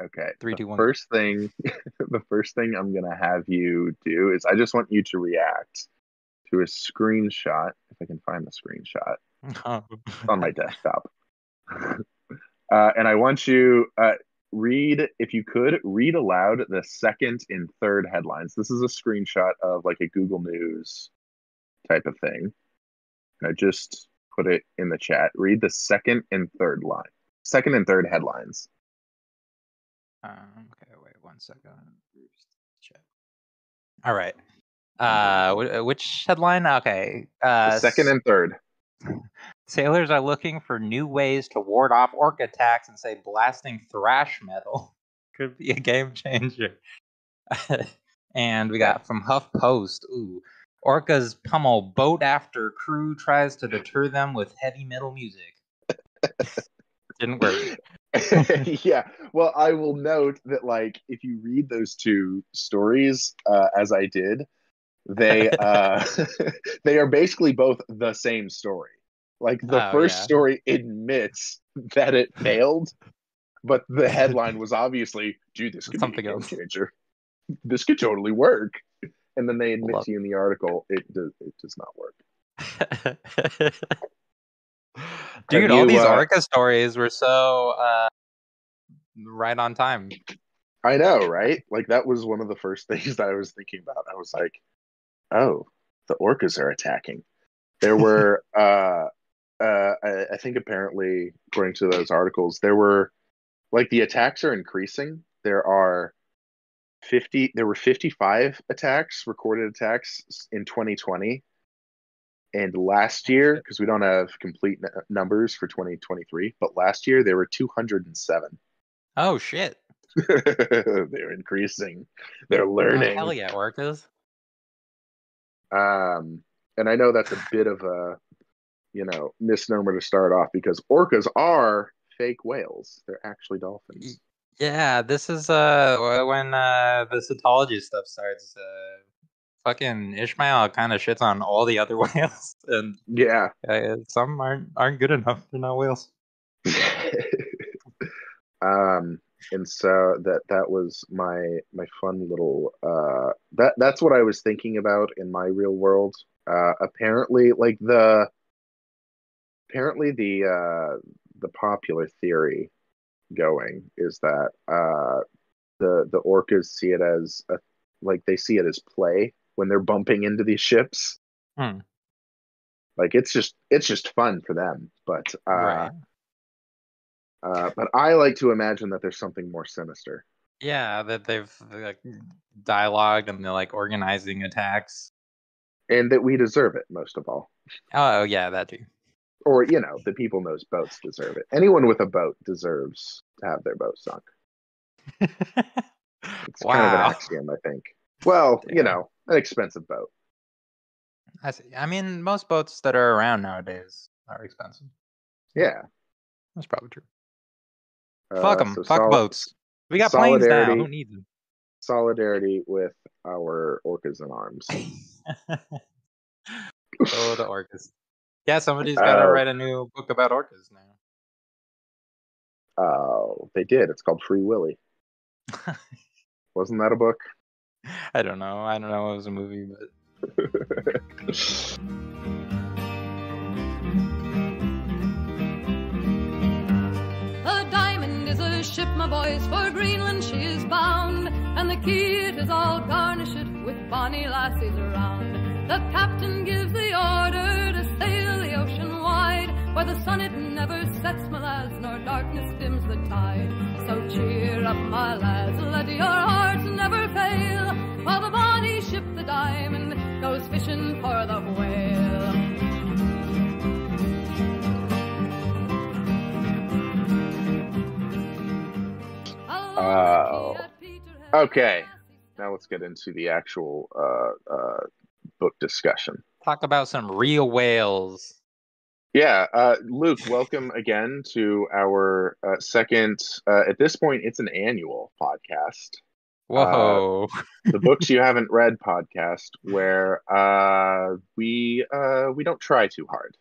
Okay. Three, the two, one. First thing, the first thing I'm gonna have you do is I just want you to react to a screenshot. If I can find the screenshot, Oh. on my desktop. uh, and I want you uh, read, if you could, read aloud the second and third headlines. This is a screenshot of like a Google News type of thing. And I just put it in the chat. Read the second and third line, second and third headlines. Um, okay, wait one second. Check. All right. Uh, which headline? Okay. Uh, The second and third. Sailors are looking for new ways to ward off orc attacks and say blasting thrash metal could be a game changer. and we got from Huff Post. Ooh. Orcas pummel boat after crew tries to deter them with heavy metal music. Didn't work. yeah. Well, I will note that, like, if you read those two stories, uh, as I did, they uh, they are basically both the same story. Like the Oh, first yeah. story admits that it failed, but the headline was obviously, "Dude, this could Something be a game else. changer. This could totally work." And then they admit Love- to you in the article, it does it does not work. Dude, Have all these uh, Orca stories were so uh, right on time. I know, right? Like that was one of the first things that I was thinking about. I was like, "Oh, the orcas are attacking." There were, uh, uh, I, I think apparently, according to those articles, there were like the attacks are increasing. There are fifty. There were fifty-five attacks, recorded attacks in 2020, and last year, because we don't have complete n- numbers for 2023, but last year there were 207. Oh shit! They're increasing. They're Oh, learning. hell yeah, Orcas. Um, and I know that's a bit of a, you know, misnomer to start off because orcas are fake whales. They're actually dolphins. Yeah, this is uh when uh the cetology stuff starts. Uh, fucking Ishmael kind of shits on all the other whales, and Yeah. uh, some aren't aren't good enough. They're not whales. um, and so that that was my my fun little uh that that's what I was thinking about in my real world. Uh, apparently, like the apparently the uh the popular theory going is that uh the the orcas see it as a like they see it as play when they're bumping into these ships. Hmm. Like it's just it's just fun for them, but uh, right. uh, but I like to imagine that there's something more sinister. Yeah, that they've like dialogued and they're like organizing attacks. and that we deserve it most of all. Oh yeah, that too. Or you know, the people in those boats deserve it. Anyone with a boat deserves to have their boat sunk. It's kind of an Wow. axiom, I think. Well, Yeah. you know, an expensive boat. I see. I mean, most boats that are around nowadays are expensive. Yeah. That's probably true. Uh, them. so Fuck boats. We got planes now. solidarity. Who needs them? Solidarity with our orcas in arms. oh, the orcas. Yeah, somebody's got to Uh, write a new book about orcas now. Oh, they did. It's called Free Willy. Wasn't that a book? I don't know. I don't know. It was a movie, but The diamond is a ship, my boys, for Greenland she is bound, and the it is all garnished with bonny lassies around. The captain gives the order to sail the ocean wide, where the sun it never sets, my lads, nor darkness dims the tide. So cheer up, my lads, let your fail, while the bonny ship, the diamond, goes fishing for the whale. Oh. Okay. Now let's get into the actual uh, uh, book discussion. talk about some real whales. Yeah, uh, Luke, welcome again to our uh, second. Uh, at this point, it's an annual podcast, Whoa. the books you haven't read podcast, where uh, we uh, we don't try too hard.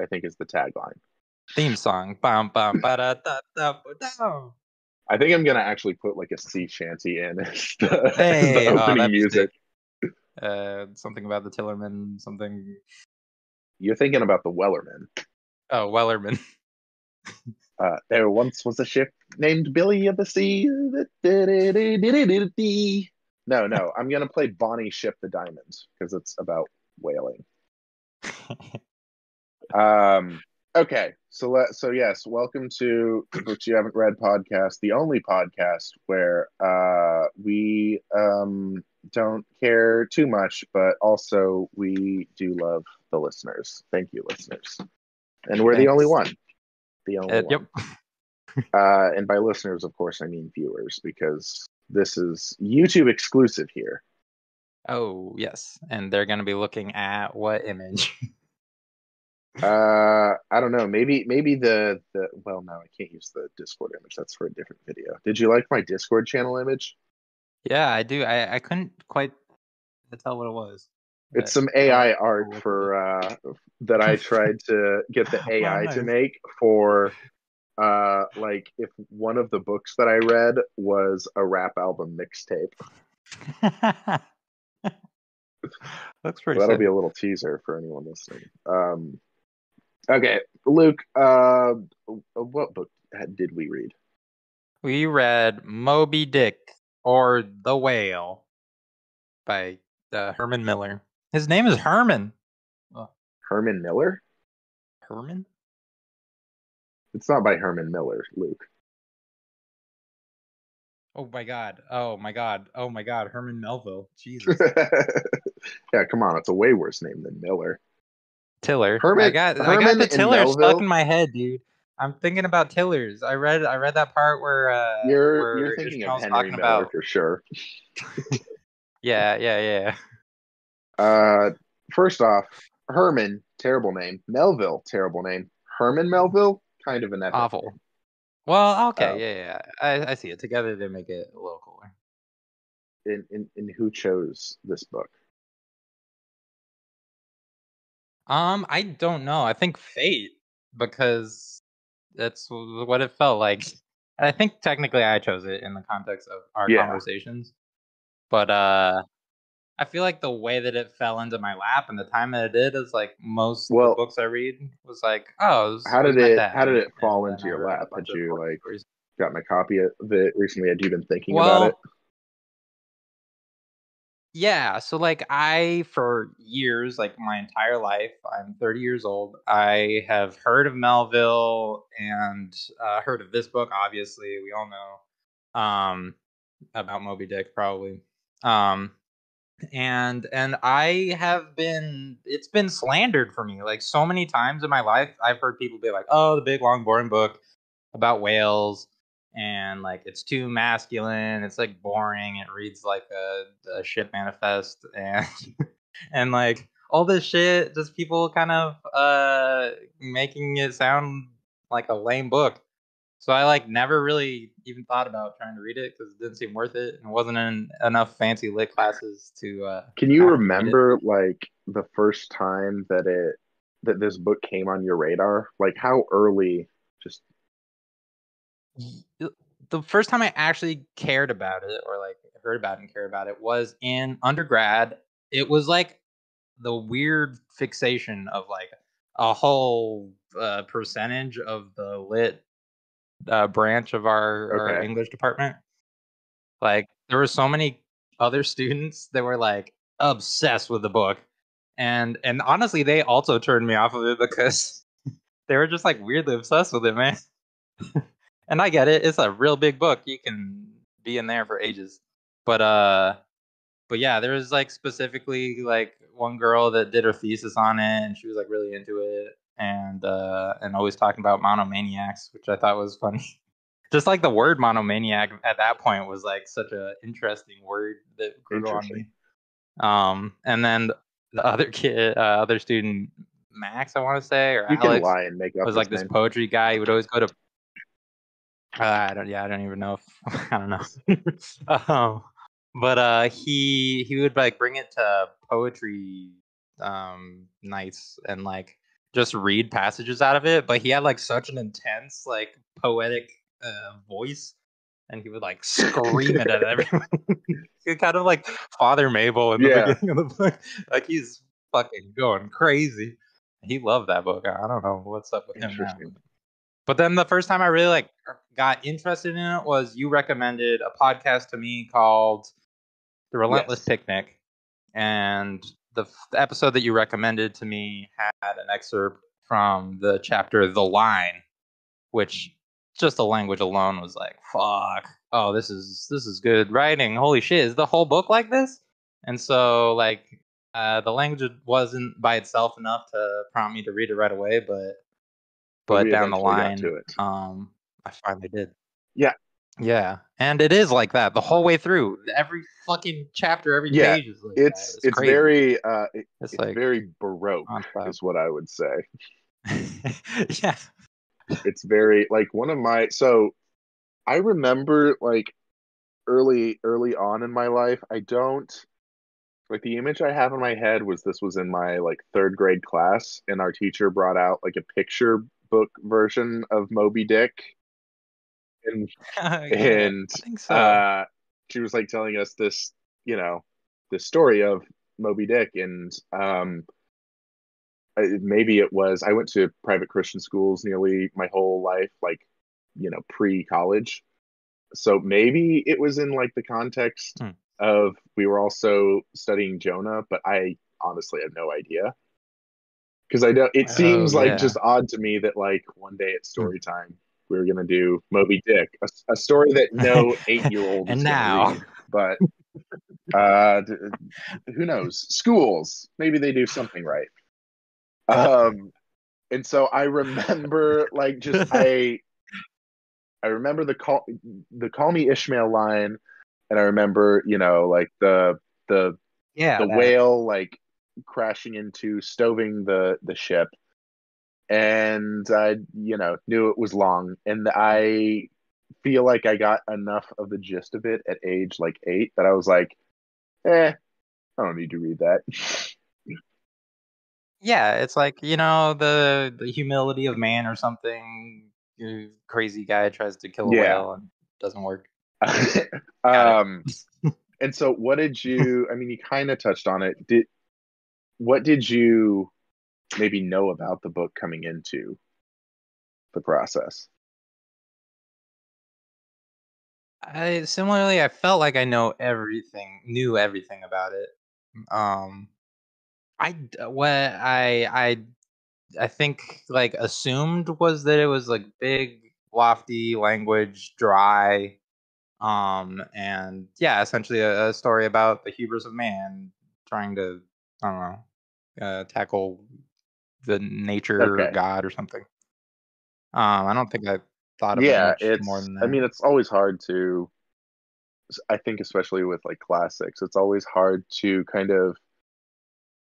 I think is the tagline. Theme song. Bum, bum, ba-da, da, da, da. I think I'm gonna actually put like a sea shanty in as the, as Hey, the oh, opening be music. Uh, something about the Tillerman, something. You're thinking about the Wellerman. Oh, Wellerman. Uh, there once was a ship named Billy of the Sea. No, no, I'm gonna play Bonnie Ship the Diamonds because it's about whaling. Um, okay, so let so yes, welcome to the Books You Haven't Read podcast, the only podcast where uh, we um, don't care too much, but also we do love the listeners. Thank you, listeners, and we're the only one, the only Uh, one. yep. Uh, and by listeners, of course, I mean viewers because this is YouTube exclusive here. Oh, yes. And they're going to be looking at what image? Uh, I don't know. Maybe maybe the the well, no, I can't use the Discord image. That's for a different video. Did you like my Discord channel image? yeah, I do. I, I couldn't quite tell what it was. It's some AI art for uh that I tried to get the AI to make for uh like if one of the books that I read was a rap album mixtape. Looks pretty That'll sick. be a little teaser for anyone listening. Um okay, Luke, uh what book did we read? We read Moby Dick or The Whale by uh, Herman Miller. His name is Herman. Herman Miller? Herman? It's not by Herman Miller, Luke. Oh my god. Oh my god. Oh my god. Herman Melville. Jesus. yeah, come on, it's a way worse name than Miller. Tiller. Herman, I Herman- got I got the Tiller stuck in my head, dude. I'm thinking about Tillers. I read I read that part where uh You're where you're thinking Ishmael's of Henry talking Miller about for sure. Yeah, yeah, yeah. Uh, first off, Herman, terrible name. Melville, terrible name. Herman Melville, kind of an epic. Awful. Well, okay, Oh. yeah, yeah. I, I see it. Together they make it a little cooler. In, in in who chose this book? Um, I don't know. I think fate because that's what it felt like. I think technically I chose it in the context of our Yeah. conversations, but uh, I feel like the way that it fell into my lap and the time that it did is like most Well- books I read was like, oh, was, How did it- dad. how did it fall then into your lap? Had you, like, stories. Gotten a copy of it recently. Had you been thinking Well, about it? Yeah, so like I for years, like my entire life, I'm 30 years old. I have heard of Melville and uh, heard of this book. Obviously, we all know um, about Moby Dick, probably. Um, and and I have been it's been slandered for me like so many times in my life. I've heard people be like, "Oh, the big long boring book about whales." and like it's too masculine it's like boring it reads like a, a shit manifest and and like all this shit just people kind of uh making it sound like a lame book so i like never really even thought about trying to read it because it didn't seem worth it and wasn't in enough fancy lit classes to uh Can you have to read it. remember like the first time that it that this book came on your radar? Like how early? Just the first time I actually cared about it or like heard about it and cared about it was in undergrad. It was like the weird fixation of like a whole uh, percentage of the lit uh, branch of our, our English department. Like there were so many other students that were like obsessed with the book. And and honestly they also turned me off of it because they were just like weirdly obsessed with it, man. and I get it. It's a real big book. You can be in there for ages. But uh but yeah, there was like specifically like one girl that did her thesis on it and she was like really into it and uh and always talking about monomaniacs, which I thought was funny. Just like the word monomaniac at that point was like such an interesting word that grew on me. Um and then the other kid uh, other student Max, I want to say, or you can Alex lie and make up was like this poetry guy. He would always go to. Uh, I don't. Yeah, I don't even know if I don't know. um, but uh, he he would like bring it to poetry um nights and like just read passages out of it. But he had like such an intense like poetic uh, voice and he would like scream it at everyone. Kind of like Father Mapple in the Yeah. beginning of the book. Like he's fucking going crazy. He loved that book. I don't know what's up with him now. But then the first time I really like got interested in it was you recommended a podcast to me called The Relentless Yes. Picnic, and the, the episode that you recommended to me had an excerpt from the chapter The Line, which just the language alone was like, fuck. Oh, this is this is good writing. Holy shit, is the whole book like this? And so like uh, the language wasn't by itself enough to prompt me to read it right away, but but down the line, um, I finally did. Yeah. Yeah, and it is like that the whole way through. Every fucking chapter, every Yeah, page is like that. It's it's very uh, it- it's, it's like very baroque, top. is what I would say. yeah. it's very like one of my so i remember like early early on in my life i don't like the image i have in my head was this was in my like third grade class and our teacher brought out like a picture book version of moby dick and and so. uh she was like telling us this you know this story of moby dick and um I- maybe it was i went to private christian schools nearly my whole life like you know pre-college so maybe it was in like the context Hmm. of we were also studying jonah but i honestly have no idea because i don't it Oh, seems like yeah. Hmm. just odd to me that like one day at story time we were going to do moby dick a, a story that no eight-year-old And now. read, but uh who knows? Schools maybe they do something right. Um and so i remember like just i i remember the call the call me ishmael line and i remember you know like the the yeah, the that- whale like crashing into stoving the the ship and i you know knew it was long and i feel like i got enough of the gist of it at age like eight that i was like eh i don't need to read that Yeah, it's like you know the the humility of man or something. You crazy guy tries to kill a Yeah. whale and doesn't work. um and so what did you i mean you kind of touched on it did what did you maybe know about the book coming into the process I similarly, I felt like I know everything, knew everything about it. Um, I what I I I think like assumed was that it was like big, lofty language, dry, um, and yeah, essentially a, a story about the hubris of man trying to I don't know uh, tackle the nature Okay. god or something. Um, I don't think I thought of it yeah it's more than that. i mean it's always hard to i think especially with like classics it's always hard to kind of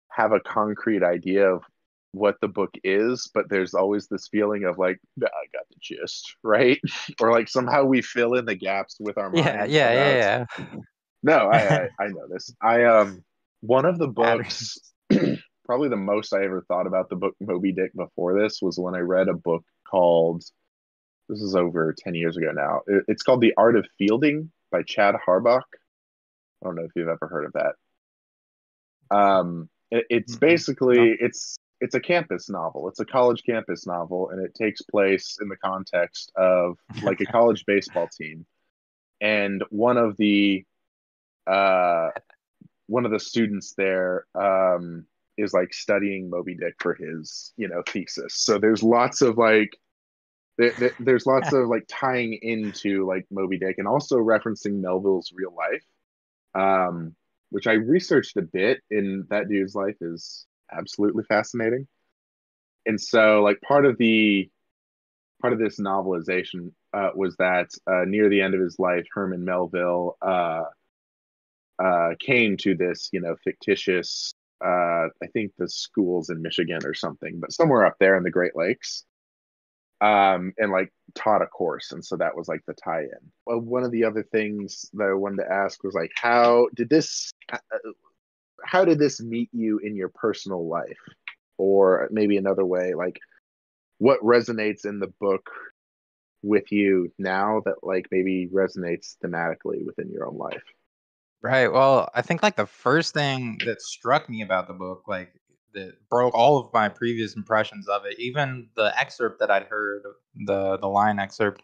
have a concrete idea of what the book is but there's always this feeling of like "Nah, i got the gist right or like somehow we fill in the gaps with our minds yeah, yeah, yeah, yeah. no I, I i know this i um one of the books probably the most i ever thought about the book moby dick before this was when i read a book called this is over 10 years ago now. It's called the art of fielding by chad harbach. I don't know if you've ever heard of that. Um it- it's basically it's it's a campus novel. It's a college campus novel and it takes place in the context of like a college baseball team. And one of the uh one of the students there um is like studying moby dick for his you know thesis. So there's lots of like there, there- there's lots of like tying into like moby dick and also referencing melville's real life um which i researched a bit and that dude's life is absolutely fascinating. And so like part of the part of this novelization uh, was that uh, near the end of his life, Herman Melville uh, uh, came to this, you know, fictitious, uh, I think the schools in Michigan or something, but somewhere up there in the Great Lakes, um, and like taught a course, and so that was like the tie-in. Well, one of the other things that I wanted to ask was like, how did this, uh, how did this meet you in your personal life, or maybe another way, like what resonates in the book with you now that like maybe resonates thematically within your own life? Right. Well, I think like the first thing that struck me about the book, like that broke all of my previous impressions of it, even the excerpt that I'd heard, the the line excerpt,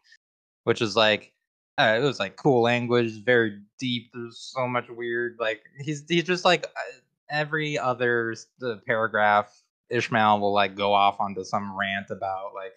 which is like uh, it was like cool language, very deep. There's so much weird. Like he's he's just like uh, every other the paragraph. Ishmael will like go off onto some rant about like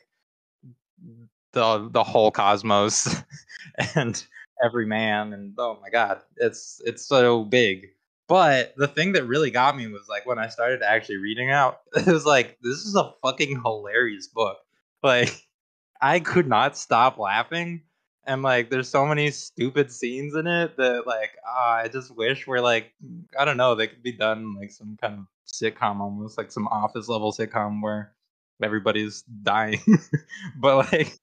the the whole cosmos and every man and oh my god it's it's so big. But the thing that really got me was like when i started actually reading out it was like this is a fucking hilarious book. Like i could not stop laughing and like there's so many stupid scenes in it that like ah, i just wish we're like i don't know they could be done like some kind of sitcom almost like some office level sitcom where everybody's dying. But like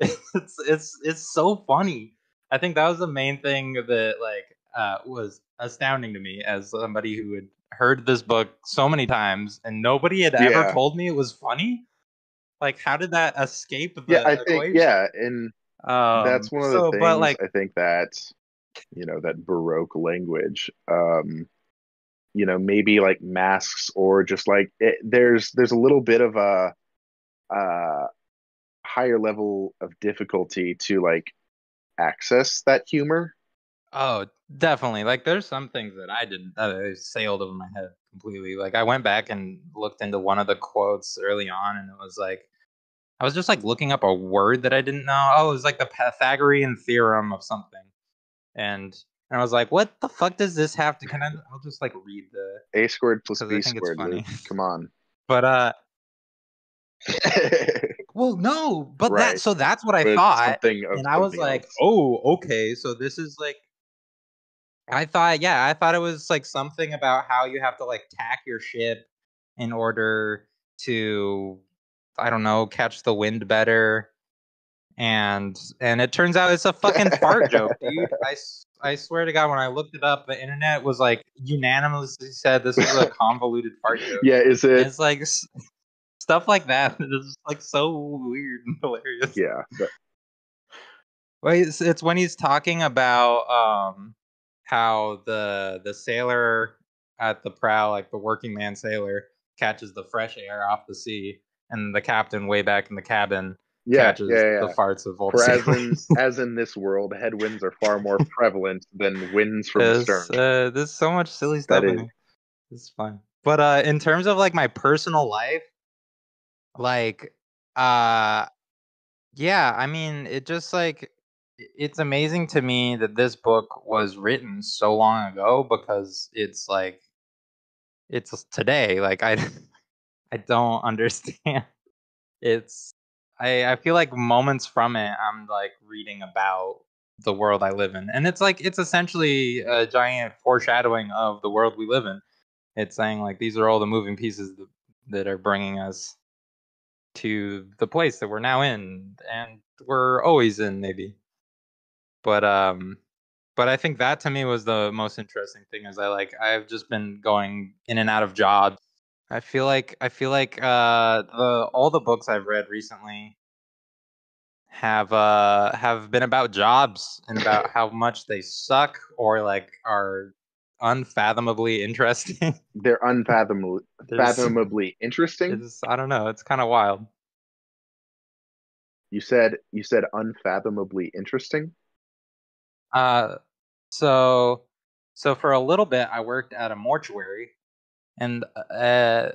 it's it's it's so funny. I think that was the main thing that like uh, was astounding to me as somebody who had heard this book so many times and nobody had ever Yeah. told me it was funny. Like, how did that escape the Yeah, I think yeah, and Um, that's one of the so, things But like, I think that you know that baroque language um you know maybe like masks or just like it, there's there's a little bit of a uh higher level of difficulty to like access that humor oh, definitely. Like, there's some things that I didn't that sailed over my head completely. Like, I went back and looked into one of the quotes early on, and it was like. I was just like looking up a word that I didn't know. Oh, it was like the Pythagorean theorem of something. And and I was like, what the fuck does this have to can I I'll just like read the a squared plus b squared funny. Come on but uh well no, but Right. that so that's what I But thought. And I was something like, else. oh, okay, so this is like I thought yeah, I thought it was like something about how you have to like tack your ship in order to I don't know, catch the wind better. And and it turns out it's a fucking fart joke, dude. I, I swear to God, when I looked it up, the internet was like unanimously said this was a convoluted fart joke. yeah is And it it's like stuff like that is like so weird and hilarious. yeah but Well, it's, it's when he's talking about um how the the sailor at the prow, like the working man sailor, catches the fresh air off the sea, and the captain way back in the cabin yeah catches yeah, yeah. the farts of old as in, as in this world, headwinds are far more prevalent than winds from the stern. uh, there's so much silly stuff in is- it. It's fun. But uh, in terms of like my personal life, like uh, yeah, I mean, it just like it's amazing to me that this book was written so long ago because it's like it's today. Like I, I don't understand. It's I I feel like moments from it, I'm like reading about the world I live in, and it's like it's essentially a giant foreshadowing of the world we live in. It's saying like these are all the moving pieces that, that are bringing us to the place that we're now in, and we're always in maybe. But um, but I think that to me was the most interesting thing. Is I like I've just been going in and out of jobs. I feel like I feel like uh the all the books I've read recently have uh have been about jobs and about how much they suck or like are unfathomably interesting. They're unfathomably fathomably interesting. it's, I don't know. It's kind of wild. You said you said unfathomably interesting. Uh, so so for a little bit, I worked at a mortuary, and uh,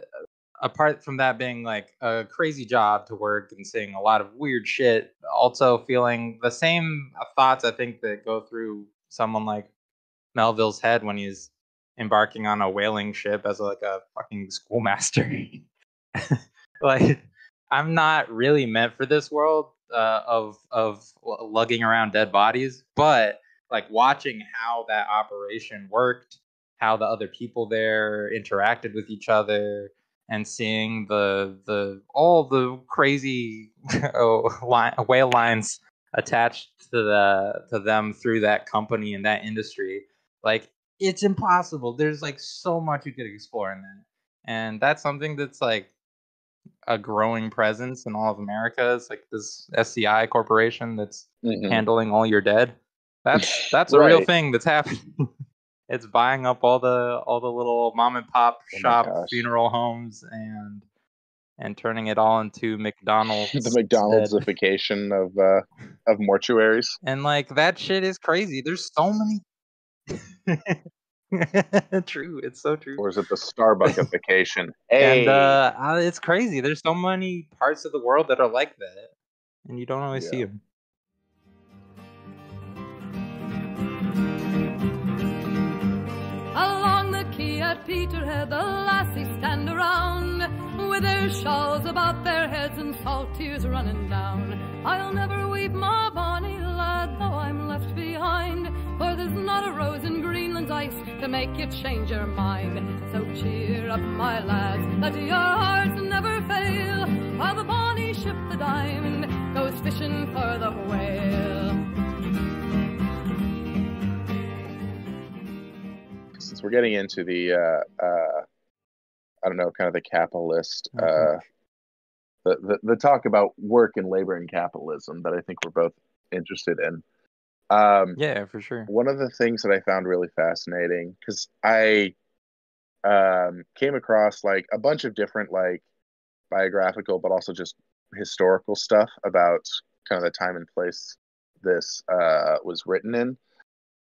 apart from that being like a crazy job to work and seeing a lot of weird shit, also feeling the same thoughts I think that go through someone like Melville's head when he's embarking on a whaling ship as like a fucking schoolmaster. like I'm not really meant for this world uh, of of lugging around dead bodies, but like watching how that operation worked, how the other people there interacted with each other, and seeing the the all the crazy oh, line, whale lines attached to the to them through that company and that industry, like it's impossible. There's like so much you could explore in that, and that's something that's like a growing presence in all of America. It's like this SCI corporation that's Mhm. handling all your dead. That's that's a real thing that's happening. it's buying up all the all the little mom and pop Oh shop funeral homes and and turning it all into McDonald's. the. McDonald'sification of uh, of mortuaries. And like that shit is crazy. There's so many. true, it's so true. Or is it the Starbuckification? hey, And uh, it's crazy. There's so many parts of the world that are like that, and you don't always see them. Along the quay at Peterhead, the lassies stand around with their shawls about their heads and salt tears running down. I'll never weep, my bonny lad, though I'm left behind. For there's not a rose in Greenland's ice to make you change your mind. So cheer up, my lads, let your hearts never fail. While the bonny ship, the Diamond, goes fishing for the whale. since we're getting into the uh, uh, I don't know, kind of the capitalist, uh, the, the the talk about work and labor and capitalism that I think we're both interested in. Um, Yeah, for sure. one of the things that I found really fascinating because I um, came across like a bunch of different like biographical, but also just historical stuff about kind of the time and place this uh, was written in.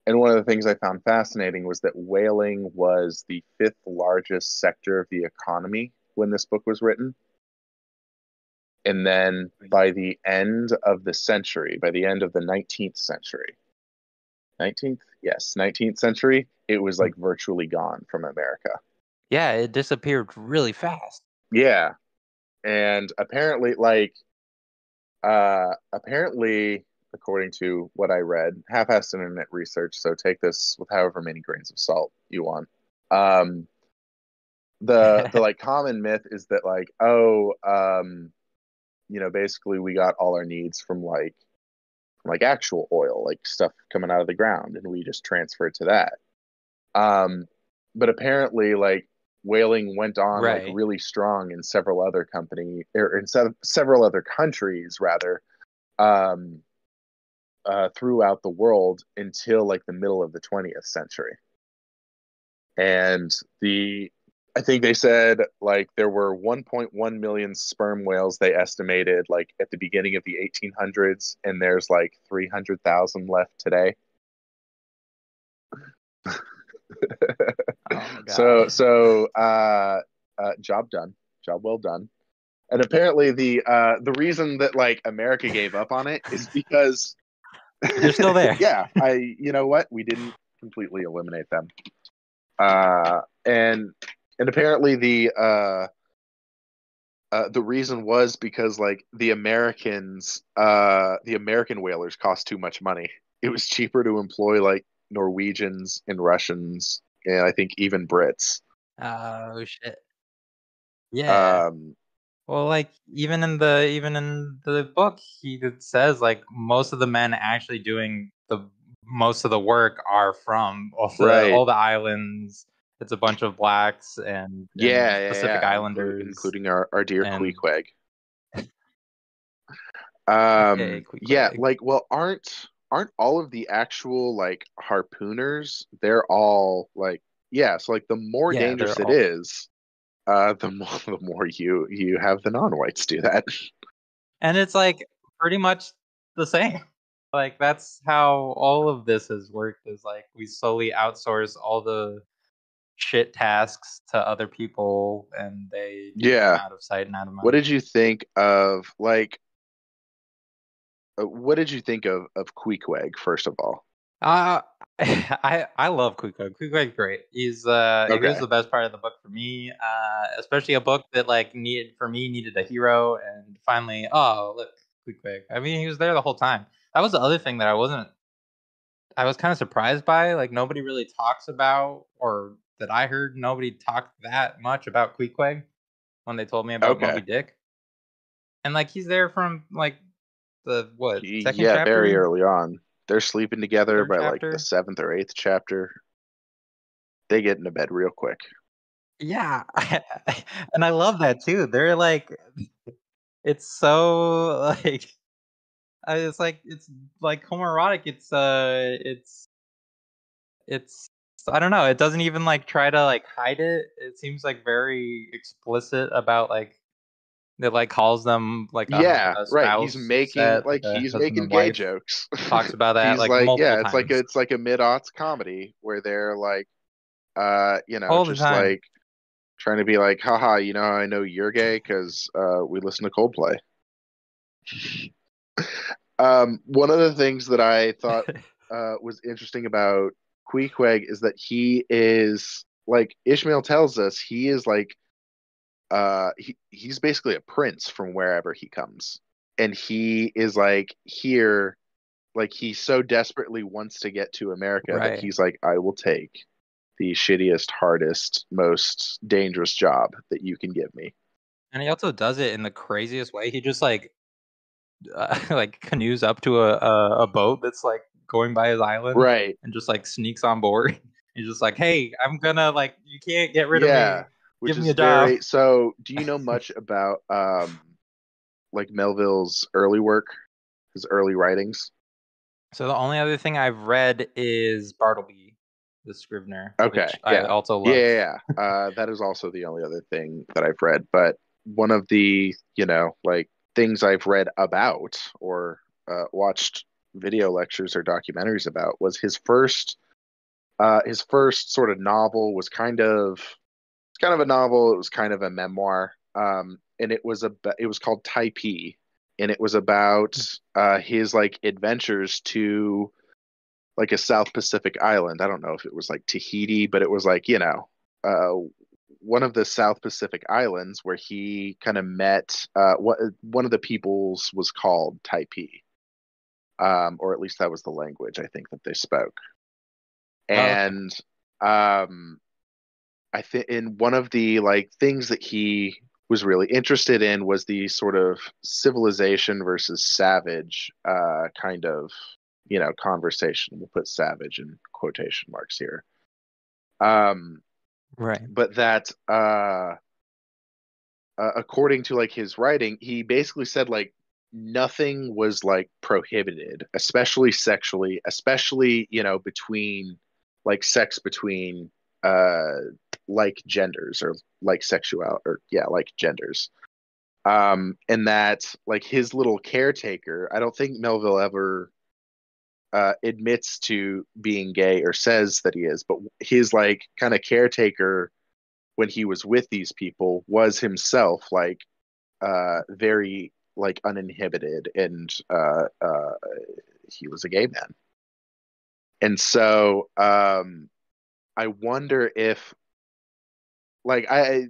And one of the things I found fascinating was that whaling was the fifth largest sector of the economy when this book was written. And then by the end of the century, by the end of the 19th century, 19th? Yes, 19th century, it was like virtually gone from America. Yeah, it disappeared really fast. Yeah. And apparently, like, uh, apparently, according to what I read, half-assed internet research, so take this with however many grains of salt you want. Um, the the like common myth is that like, oh, um, you know, basically we got all our needs from like from like actual oil, like stuff coming out of the ground, and we just transferred to that. Um, but apparently, like whaling went on Right. like really strong in several other company or in sev- several other countries rather um uh throughout the world until like the middle of the 20th century and the i think they said like there were 1.1 million sperm whales they estimated like at the beginning of the 1800s and there's like 300,000 left today. Oh so so uh, uh job done. Job well done. And apparently the uh the reason that like america gave up on it is because They're still there. yeah i you know what? We didn't completely eliminate them. Uh and and apparently the uh uh, the reason was because like the Americans, uh, the American whalers cost too much money. It was cheaper to employ like Norwegians and Russians, and I think even Brits. oh shit. Yeah. Um, well, like even in the even in the book, he says like most of the men actually doing the most of the work are from all the, Right. all the islands. It's a bunch of blacks and, and yeah, yeah, Pacific yeah, Islanders, including our, our dear and- Queequeg. Um, Okay, Queequeg. yeah, like, well, aren't aren't all of the actual like harpooners? They're all like, yeah. So like, the more Yeah, dangerous it all- is, uh, the more the more you you have the non-whites do that. and it's like pretty much the same. Like that's how all of this has worked. Is like we slowly outsource all the shit tasks to other people, and they Yeah. out of sight and out of mind. What did you think of like? Uh, what did you think of of Queequeg first of all? Uh, I I love Queequeg. Queequeg's great. He's uh he was the best part of the book for me. Uh, especially a book that like needed for me needed a hero, and finally, oh look, Queequeg. I mean, he was there the whole time. That was the other thing that I wasn't. I was kind of surprised by. Like nobody really talks about, or that I heard nobody talked that much about Queequeg when they told me about Okay. Moby Dick. And like he's there from like the what second yeah, chapter? very early on. They're sleeping together Third by like the seventh or eighth chapter. They get into bed real quick. Yeah, and I love that too. They're like, it's so like, it's like it's like homoerotic. It's uh, it's it's I don't know. It doesn't even like try to like hide it. It seems like very explicit about like it like calls them like a, yeah, a right. He's making set, like he's making gay jokes. Talks about that like, like, yeah, it's like a, it's like a mid aughts comedy where they're like, uh, you know, All just like trying to be like, haha, you know, I know you're gay because uh, we listen to Coldplay. um, one of the things that I thought uh, was interesting about Queequeg is that he is like Ishmael tells us he is like uh he, he's basically a prince from wherever he comes and he is like here like he so desperately wants to get to America Right. that he's like I will take the shittiest hardest most dangerous job that you can give me And he also does it in the craziest way. He just like uh, like canoes up to a, a a boat that's like going by his island, right And just like sneaks on board. He's just like, "Hey, I'm gonna like, you can't get rid Yeah. of me." which Give is me a job. very so do you know much about um like Melville's early work his early writings So the only other thing I've read is Bartleby, the Scrivener. Okay, which I yeah. also love. Yeah, yeah, yeah. Uh, that is also the only other thing that I've read. But one of the, you know, like things I've read about or uh, watched video lectures or documentaries about was his first, uh, his first sort of novel was kind of, it's kind of a novel. It was kind of a memoir, um, and it was a, it was called Typee, and it was about uh, his like adventures to like a South Pacific island. I don't know if it was like Tahiti, but it was like, you know, uh, one of the South Pacific islands where he kind of met uh, what one of the peoples was called Typee. Um, or at least that was the language I think that they spoke. Oh. And um, I think in one of the like things that he was really interested in was the sort of civilization versus savage uh, kind of you know conversation we'll put savage in quotation marks here um Right. but that uh, uh according to like his writing he basically said like nothing was like prohibited especially sexually especially you know between like sex between uh like genders or like sexual or yeah like genders. Um and that like his little caretaker i don't think melville ever uh, admits to being gay or says that he is, but his like kind of caretaker when he was with these people was himself like uh, very like uninhibited and uh, uh, he was a gay man. And so um, I wonder if like I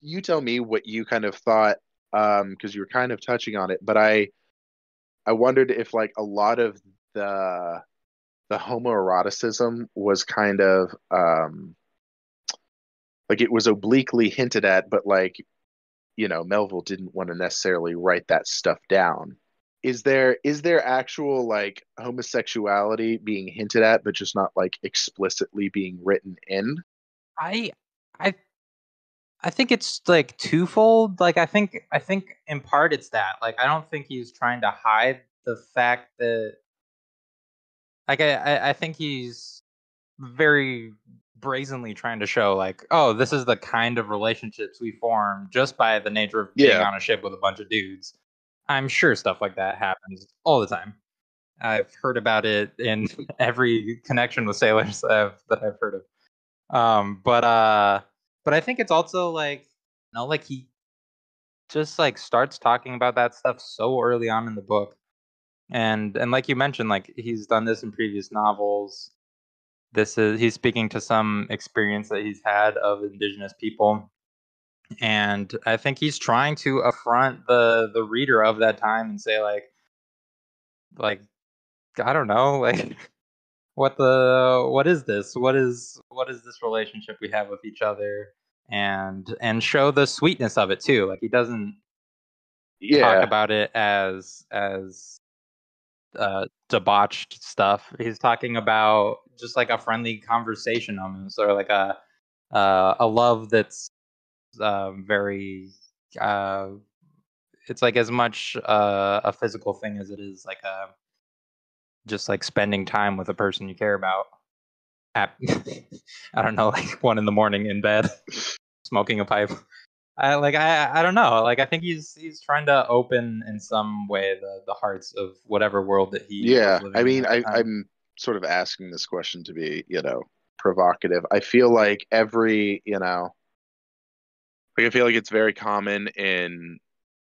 you tell me what you kind of thought um because you were kind of touching on it, but I I wondered if like a lot of the the homoeroticism was kind of um like it was obliquely hinted at but like you know melville didn't want to necessarily write that stuff down is there is there actual like homosexuality being hinted at but just not like explicitly being written in I I I think it's like twofold. Like I think I think in part it's that. Like I don't think he's trying to hide the fact that like I, I, I think he's very brazenly trying to show like, oh, this is the kind of relationships we form just by the nature of being Yeah. on a ship with a bunch of dudes. I'm sure stuff like that happens all the time. I've heard about it in every connection with sailors that I've, that I've heard of. Um, but uh, but I think it's also like, you know, like he just like starts talking about that stuff so early on in the book, and and like you mentioned, like he's done this in previous novels. This is he's speaking to some experience that he's had of indigenous people, and I think he's trying to affront the the reader of that time and say like, like I don't know, like what the what is this? What is what is this relationship we have with each other? And and show the sweetness of it too. Like he doesn't yeah talk about it as as uh debauched stuff. He's talking about just like a friendly conversation almost or like a uh, a love that's uh, very uh, it's like as much uh, a physical thing as it is like a just like spending time with a person you care about at I don't know like one in the morning in bed smoking a pipe. I like I I don't know. Like I think he's he's trying to open in some way the the hearts of whatever world that he. Yeah, I mean, I, I'm sort of asking this question to be, you know, provocative. I feel like every, you know, like I feel like it's very common in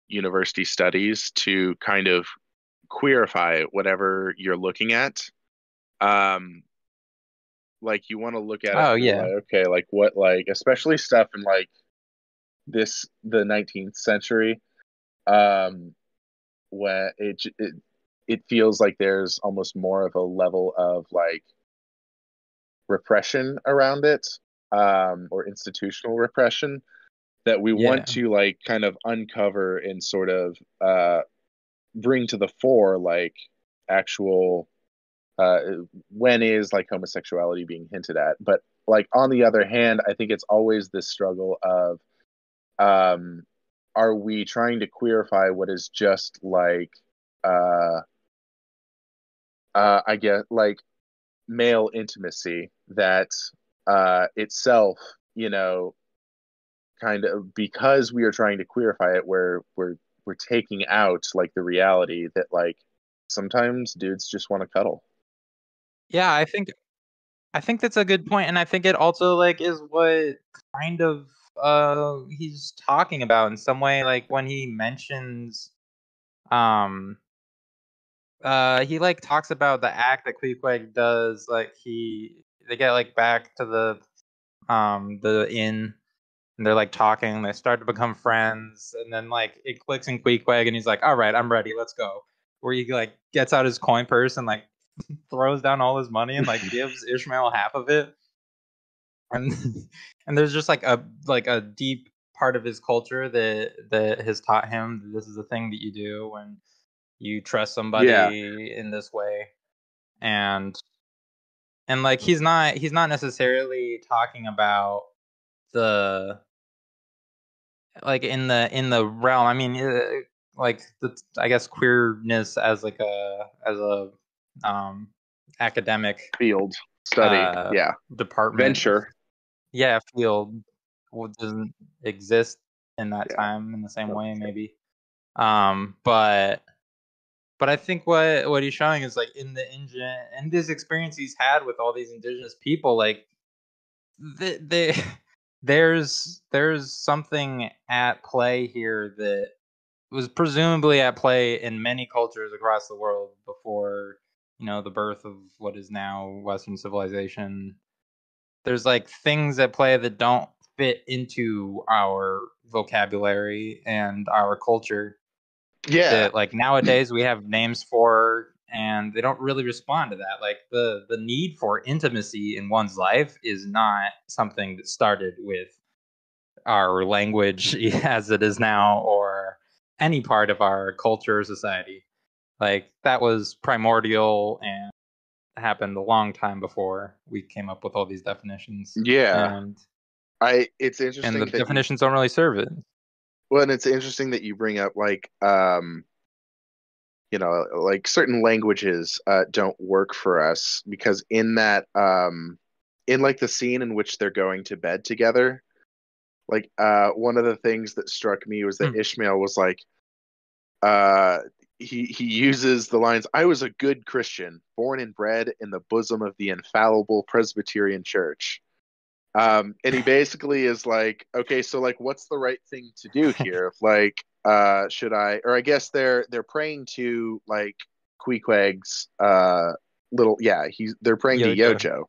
university studies to kind of queerify whatever you're looking at. Um, like you want to look at. Oh, yeah. like, okay, like what, like especially stuff in like this the 19th century, um, when it it it feels like there's almost more of a level of like repression around it um or institutional repression that we Yeah. want to like kind of uncover and sort of uh bring to the fore like actual uh when is like homosexuality being hinted at but like on the other hand i think it's always this struggle of um are we trying to queerify what is just like uh uh i guess like male intimacy that uh itself you know kind of because we are trying to queerify it where we're we're taking out like the reality that like sometimes dudes just want to cuddle. Yeah, I think I think that's a good point, and I think it also like is what kind of uh he's talking about in some way. Like when he mentions, um, uh, he like talks about the act that Queequeg does. Like he they get like back to the um the inn. And they're like talking. They start to become friends, and then like it clicks in Queequeg, and he's like, "All right, I'm ready. Let's go." Where he like gets out his coin purse and like throws down all his money and like gives Ishmael half of it. And and there's just like a like a deep part of his culture that that has taught him that this is the thing that you do when you trust somebody Yeah. in this way. And and like he's not he's not necessarily talking about the like in the in the realm. I mean, uh, like the I guess queerness as like a as a um academic field study Uh, yeah department venture yeah field w- doesn't exist in that Yeah. time in the same way maybe. Um but but i think what what he's showing is like in the engine and this experience he's had with all these indigenous people like they, they there's there's something at play here that was presumably at play in many cultures across the world before you know the birth of what is now western civilization there's like things at play that don't fit into our vocabulary and our culture yeah. that like nowadays we have names for and they don't really respond to that. Like the the need for intimacy in one's life is not something that started with our language as it is now or any part of our culture or society. Like that was primordial and happened a long time before we came up with all these definitions yeah and i it's interesting and the that you- definitions don't really serve it Well, and it's interesting that you bring up like um you know like certain languages uh don't work for us because in that um in like the scene in which they're going to bed together like uh one of the things that struck me was that Hmm. Ishmael was like uh he he uses the lines I was a good Christian born and bred in the bosom of the infallible Presbyterian church. Um and he basically is like okay so like what's the right thing to do here? Like uh should i or i guess they're they're praying to like Queequeg's uh little yeah he's they're praying to Yojo. yojo.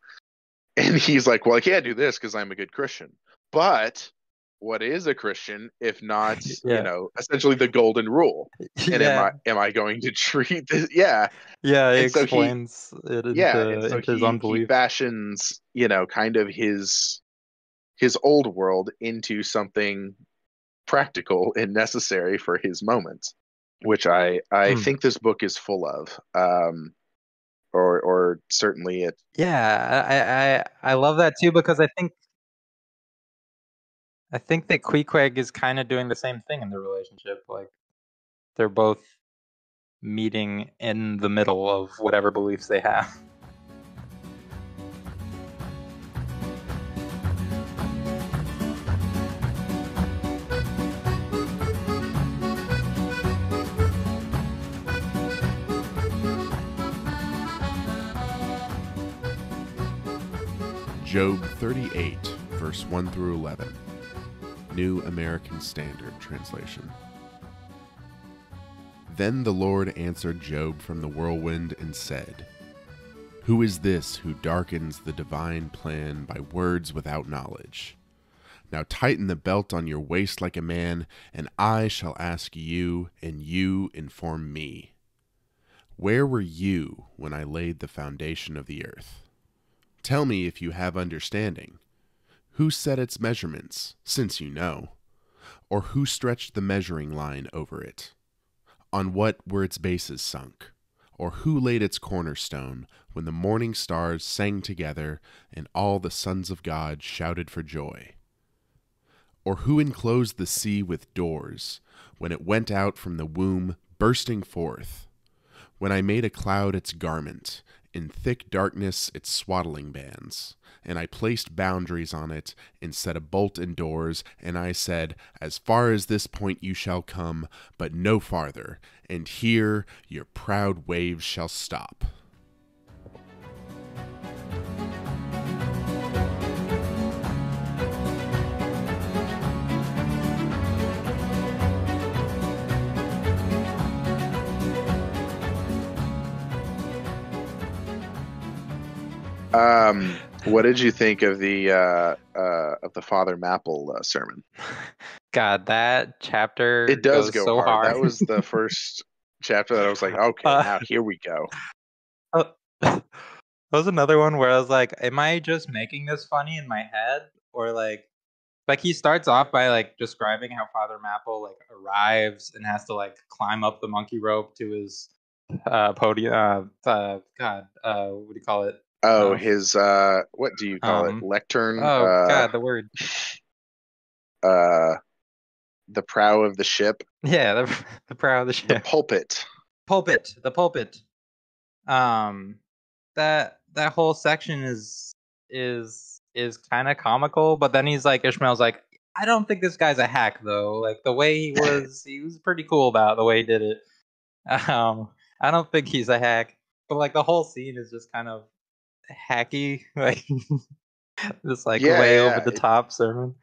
And he's like well i can't do this because i'm a good christian. But what is a christian if not Yeah. you know essentially the golden rule? And am i am i going to treat this? Yeah. Yeah it and so he- explains it into, yeah and so he, he fashions you know kind of his his old world into something practical and necessary for his moment which i i Hmm. think this book is full of um or or certainly it Yeah, I, I I love that too because I think I think that Queequeg is kind of doing the same thing in the relationship. Like they're both meeting in the middle of whatever beliefs they have. Job 38, verse 1 through 11. New American Standard Translation. Then the Lord answered Job from the whirlwind and said, Who is this who darkens the divine plan by words without knowledge? Now tighten the belt on your waist like a man, and I shall ask you, and you inform me. Where were you when I laid the foundation of the earth? Tell me if you have understanding. Who set its measurements, since you know? Or who stretched the measuring line over it? On what were its bases sunk? Or who laid its cornerstone when the morning stars sang together and all the sons of God shouted for joy? Or who enclosed the sea with doors when it went out from the womb bursting forth? When I made a cloud its garment in thick darkness its swaddling bands. And I placed boundaries on it, and set a bolt in doors, and I said, As far as this point you shall come, but no farther, and here your proud waves shall stop. Um, what did you think of the uh, uh, of the Father Mapple uh, sermon? God, that chapter It does goes go so hard. hard. That was the first chapter that I was like, okay, Uh, now here we go. that was another one where I was like, "Am I just making this funny in my head, or like, like he starts off by like describing how Father Mapple like arrives and has to like climb up the monkey rope to his uh podium. Uh, uh God, uh, what do you call it? Oh, um, his uh, what do you call um, it? Lectern. Oh uh, God, the word. uh, the prow of the ship, Yeah, the the prow of the the ship. pulpit. pulpit the pulpit um that that whole section is is is kind of comical but then he's like ishmael's like i don't think this guy's a hack though like the way he was he was pretty cool about the way he did it um i don't think he's a hack but like the whole scene is just kind of hacky like just like Yeah, way yeah, over the top sermon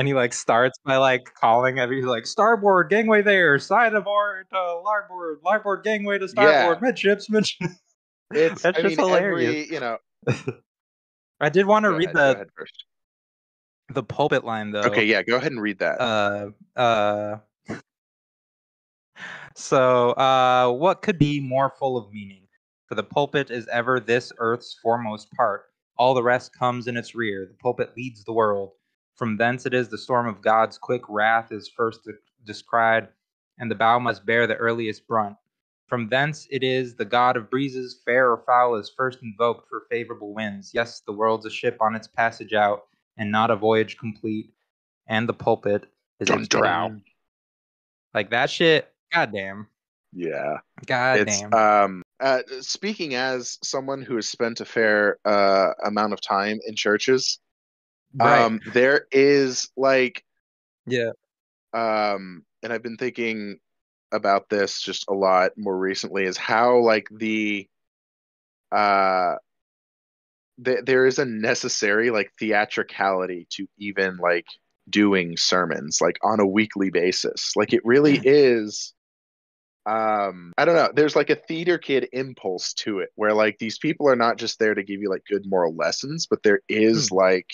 and he like starts by like calling every like starboard gangway there, side aboard to larboard, larboard gangway to starboard, midships, midships. It's That's I just mean, hilarious. every you know. I did want to go read ahead, the the pulpit line though. Okay, yeah, go ahead and read that. Uh, uh. So, uh, what could be more full of meaning? For the pulpit is ever this earth's foremost part. All the rest comes in its rear. The pulpit leads the world. From thence it is the storm of God's quick wrath is first descried, and the bow must bear the earliest brunt. From thence it is the god of breezes, fair or foul, is first invoked for favorable winds. Yes, the world's a ship on its passage out, and not a voyage complete. And the pulpit is Dun, its brow. Like that shit. Goddamn. Yeah, God it's damn. um. Uh, speaking as someone who has spent a fair uh, amount of time in churches, right. um, there is like yeah. um and i've been thinking about this just a lot more recently is how like the uh th- there is a necessary like theatricality to even like doing sermons like on a weekly basis like it really is um i don't know. There's like a theater kid impulse to it where like these people are not just there to give you like good moral lessons but there is like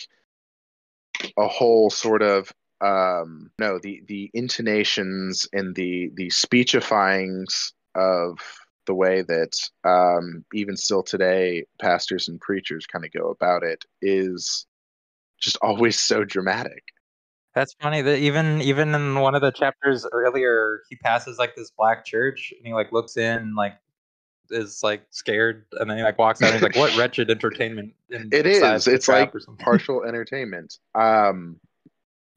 a whole sort of um no the the intonations and the the speechifyings of the way that um even still today pastors and preachers kind of go about it is just always so dramatic That's funny that even even in one of the chapters earlier, he passes like this black church and he like looks in and like is like scared and then he like walks out and he's like, What wretched entertainment in It is. It's like partial entertainment um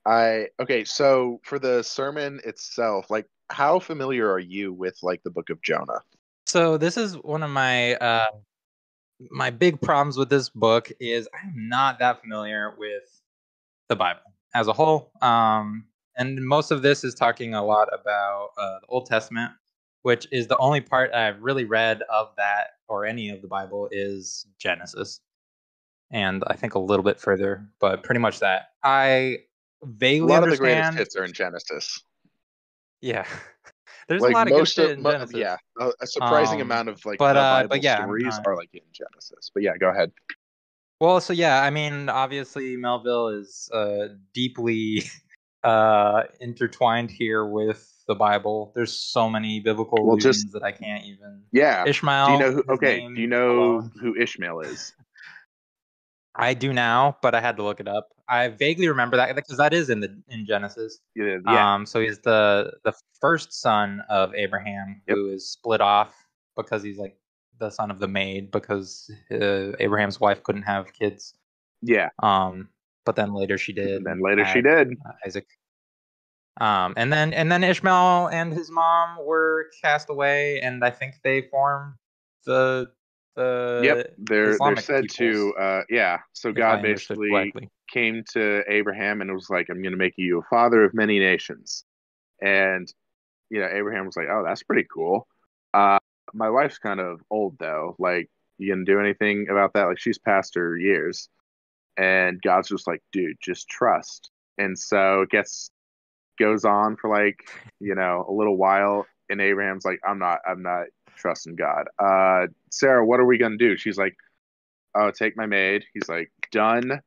I okay, so for the sermon itself, like how familiar are you with like the book of Jonah? So this is one of my uh my big problems with this book is I'm not that familiar with the Bible as a whole. Um and most of this is talking a lot about uh, the Old Testament, which is the only part I've really read of that or any of the Bible is Genesis. And I think a little bit further, but pretty much that. I A vaguely lot of the greatest hits are in Genesis. yeah. There's like a lot of good most shit of mo- Genesis. yeah, a, a surprising Um, amount of like but, uh, Bible but yeah, stories not- are like in Genesis. But yeah, go ahead. Well, so yeah, I mean, obviously Melville is uh, deeply uh, intertwined here with the Bible. There's so many biblical Well, allusions just- that I can't even. Yeah. Ishmael. Do you know who? Okay. Do you know alone. who Ishmael is? I do now, but I had to look it up. I vaguely remember that because that is in the in Genesis. Yeah. yeah. Um, so he's the the first son of Abraham, Yep. who is split off because he's like the son of the maid because uh, Abraham's wife couldn't have kids. yeah. Um, but then later she did. And then later she did. uh, Isaac. Um, and then and then Ishmael and his mom were cast away, and I think they formed the the Yep. They're they're Islamic said to uh yeah. So God basically correctly. came to Abraham and was like, I'm going to make you a father of many nations. And, you know, Abraham was like, oh, that's pretty cool. Uh, my wife's kind of old, though. Like, you to do anything about that? Like, she's past her years. And God's just like, dude, just trust. And so it gets, goes on for like, you know, a little while. And Abraham's like, I'm not, I'm not trusting God. Uh, Sarah, what are we to do? She's like, oh, take my maid. He's like, done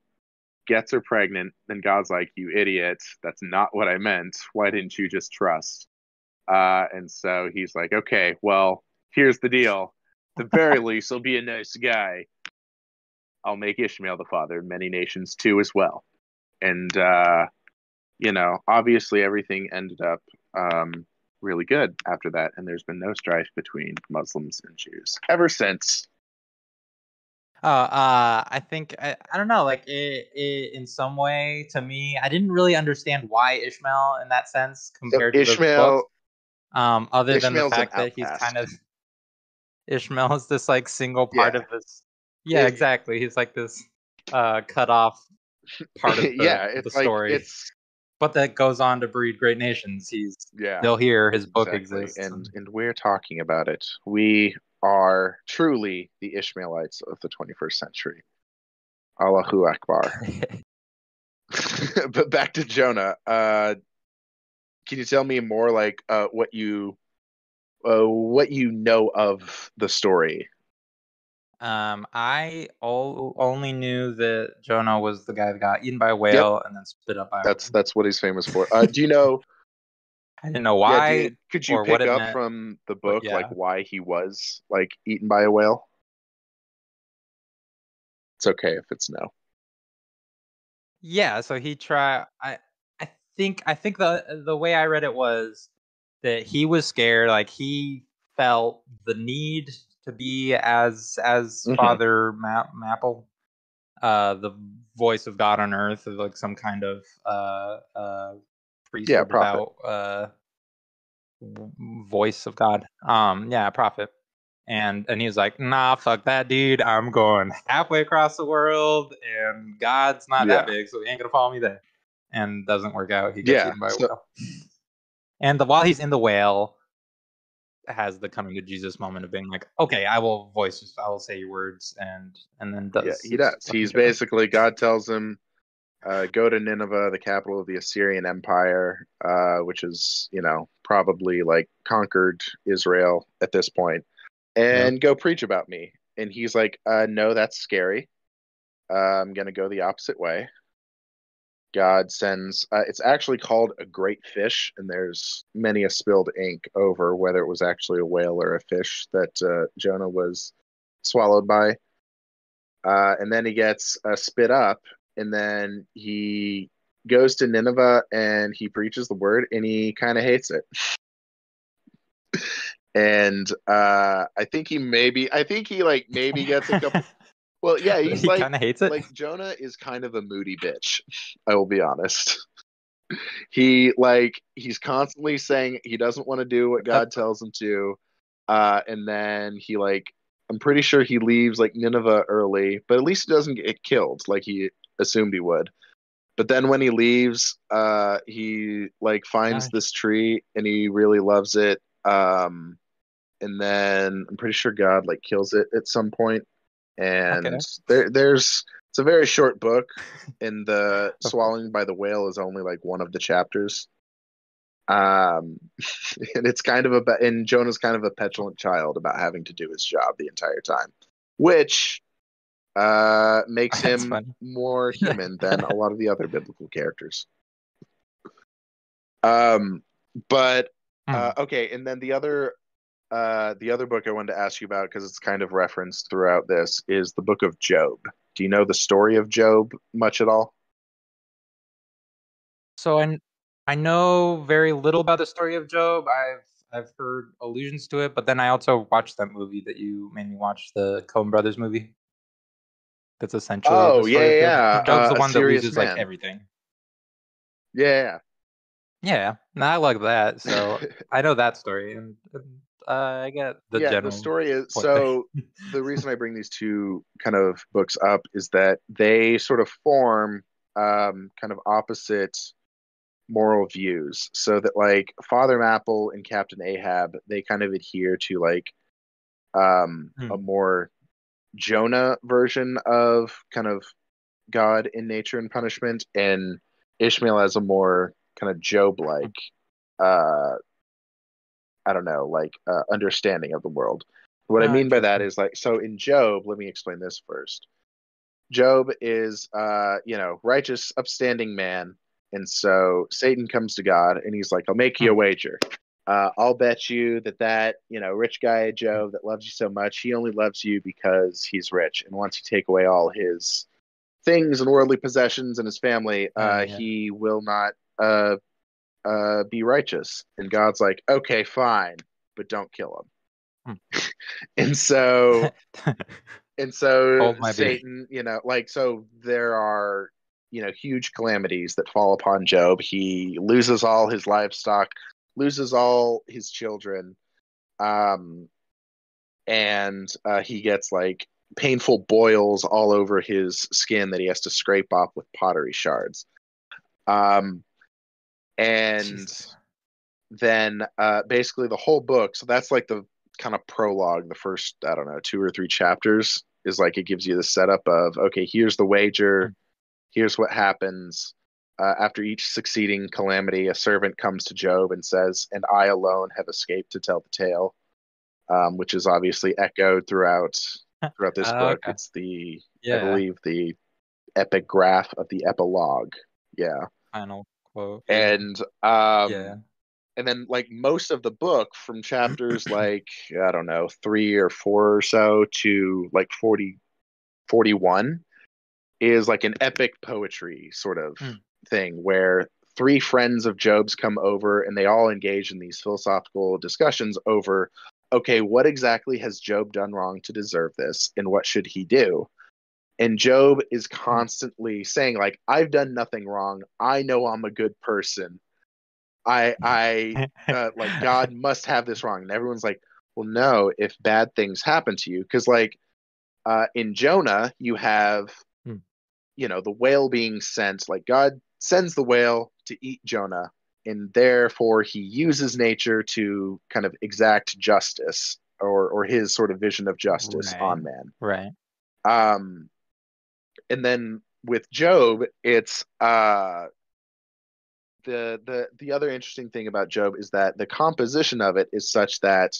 gets her pregnant. Then God's like, "You idiot! That's not what I meant. Why didn't you just trust?" Uh, and so he's like, "Okay, well, here's the deal. At the very least, he'll be a nice guy. I'll make Ishmael the father of many nations too, as well." And uh, you know, obviously, everything ended up um, really good after that, and there's been no strife between Muslims and Jews ever since. Oh, uh, I think I, I don't know. Like it, it, in some way, to me, I didn't really understand why Ishmael in that sense So compared to the Ishmael, book. Um, other than the fact that he's kind of Ishmael is this like single part Yeah. of this. Yeah, exactly. He's like this uh cut off part of the, yeah, the it's like story, it's but that goes on to breed great nations. He's yeah. they'll hear His book Exactly. exists. and and we're talking about it. We are truly the Ishmaelites of the 21st century. Allahu Akbar. but back to Jonah. Uh, can you tell me more, like uh, what you uh, what you know of the story? Um, I all, only knew that Jonah was the guy that got eaten by a whale and then spit up by That's that's what he's famous for. Uh, do you know? I didn't know yeah, why. you- could you or pick up meant, from the book yeah. like why he was like eaten by a whale? It's okay if it's no. Yeah, so he tried. I I think I think the the way I read it was that he was scared. Like he felt the need to be as as Mhm. Father Ma- Mapple, uh, the voice of God on earth, like some kind of uh uh priest Yeah, prophet. uh voice of God. Um, yeah, prophet. And and he was like, nah, fuck that, dude. I'm going halfway across the world, and God's not that big, so he ain't gonna follow me there. And doesn't work out. He gets Yeah, eaten by a whale. And the, while he's in the whale, has the coming to Jesus moment of being like, okay, I will voice, I will say your words, and and then does. yeah, he does. He's basically God tells him, uh, go to Nineveh, the capital of the Assyrian Empire, uh, which is you know probably like conquered Israel at this point, and go preach about me. And he's like, uh, no, that's scary. Uh, I'm gonna go the opposite way. God sends. Uh, it's actually called a great fish, and there's many a spilled ink over whether it was actually a whale or a fish that uh, Jonah was swallowed by. Uh, and then he gets uh, spit up, and then he goes to Nineveh and he preaches the word, and he kind of hates it. and uh, I think he maybe, I think he like maybe gets a couple. Well, yeah, he's he like kind of hates it. like Jonah is kind of a moody bitch. I will be honest. he like he's constantly saying he doesn't want to do what God tells him to, uh, and then he like I'm pretty sure he leaves like Nineveh early, but at least he doesn't get killed like he assumed he would. But then when he leaves, uh, he like finds Nice. this tree and he really loves it. Um, and then I'm pretty sure God like kills it at some point. And Okay. there, there's it's a very short book, and the swallowing by the whale is only like one of the chapters. Um, and it's kind of about and Jonah's kind of a petulant child about having to do his job the entire time, which uh makes That's him funny. more human than a lot of the other biblical characters. Um, but Hmm. uh, okay, and then the other uh, the other book I wanted to ask you about because it's kind of referenced throughout this is the book of Job. Do you know the story of Job much at all? So I I know very little about the story of Job. I've I've heard allusions to it, but then I also watched that movie that you made me watch, the Coen Brothers movie. That's essentially Oh, yeah, yeah, Job's uh, the one that loses Man. like everything. Yeah. Yeah, I like that. So I know that story, and and, uh, I get the yeah, general. the story is so the reason I bring these two kind of books up is that they sort of form um, kind of opposite moral views. So that like Father Mapple and Captain Ahab, they kind of adhere to like um, Hmm. a more Jonah version of kind of God in nature and punishment, and Ishmael has a more kind of Job like uh I don't know, like uh, understanding of the world. What I Ah, mean by that is like so in Job, let me explain this first. Job is uh, you know, righteous, upstanding man, and so Satan comes to God and he's like, "I'll make you a wager. Uh, I'll bet you that that you know rich guy Job that loves you so much, he only loves you because he's rich, and once you take away all his things and worldly possessions and his family, Oh, uh, yeah. he will not uh, uh, be righteous. And God's like, okay, fine, but don't kill him. and so and so Hold my beer. Satan, you know, like so there are you know huge calamities that fall upon Job. He loses all his livestock, loses all his children, um, and uh, he gets like painful boils all over his skin that he has to scrape off with pottery shards. Um, and Jesus. then uh, basically the whole book. So that's like the kind of prologue. The first, I don't know, two or three chapters is like it gives you the setup of okay, here's the wager, here's what happens. Uh, after each succeeding calamity, a servant comes to Job and says, "And I alone have escaped to tell the tale," um, which is obviously echoed throughout throughout this Ah, book. okay. It's the I believe the epigraph of the epilogue. Yeah, final quote. and um, yeah, and then like most of the book from chapters like i don't know three or four or so to like 40 41 is like an epic poetry sort of Hmm. thing where three friends of job's come over and they all engage in these philosophical discussions over okay what exactly has job done wrong to deserve this and what should he do and job is constantly saying like i've done nothing wrong i know i'm a good person i i uh, like God must have this wrong. And everyone's like, well, no, if bad things happen to you, because like uh, in Jonah, you have, Hmm. you know, the whale being sent. Like God sends the whale to eat Jonah, and therefore he uses nature to kind of exact justice or or his sort of vision of justice Right. on man. right. Um, and then with Job, it's uh, the the the other interesting thing about Job is that the composition of it is such that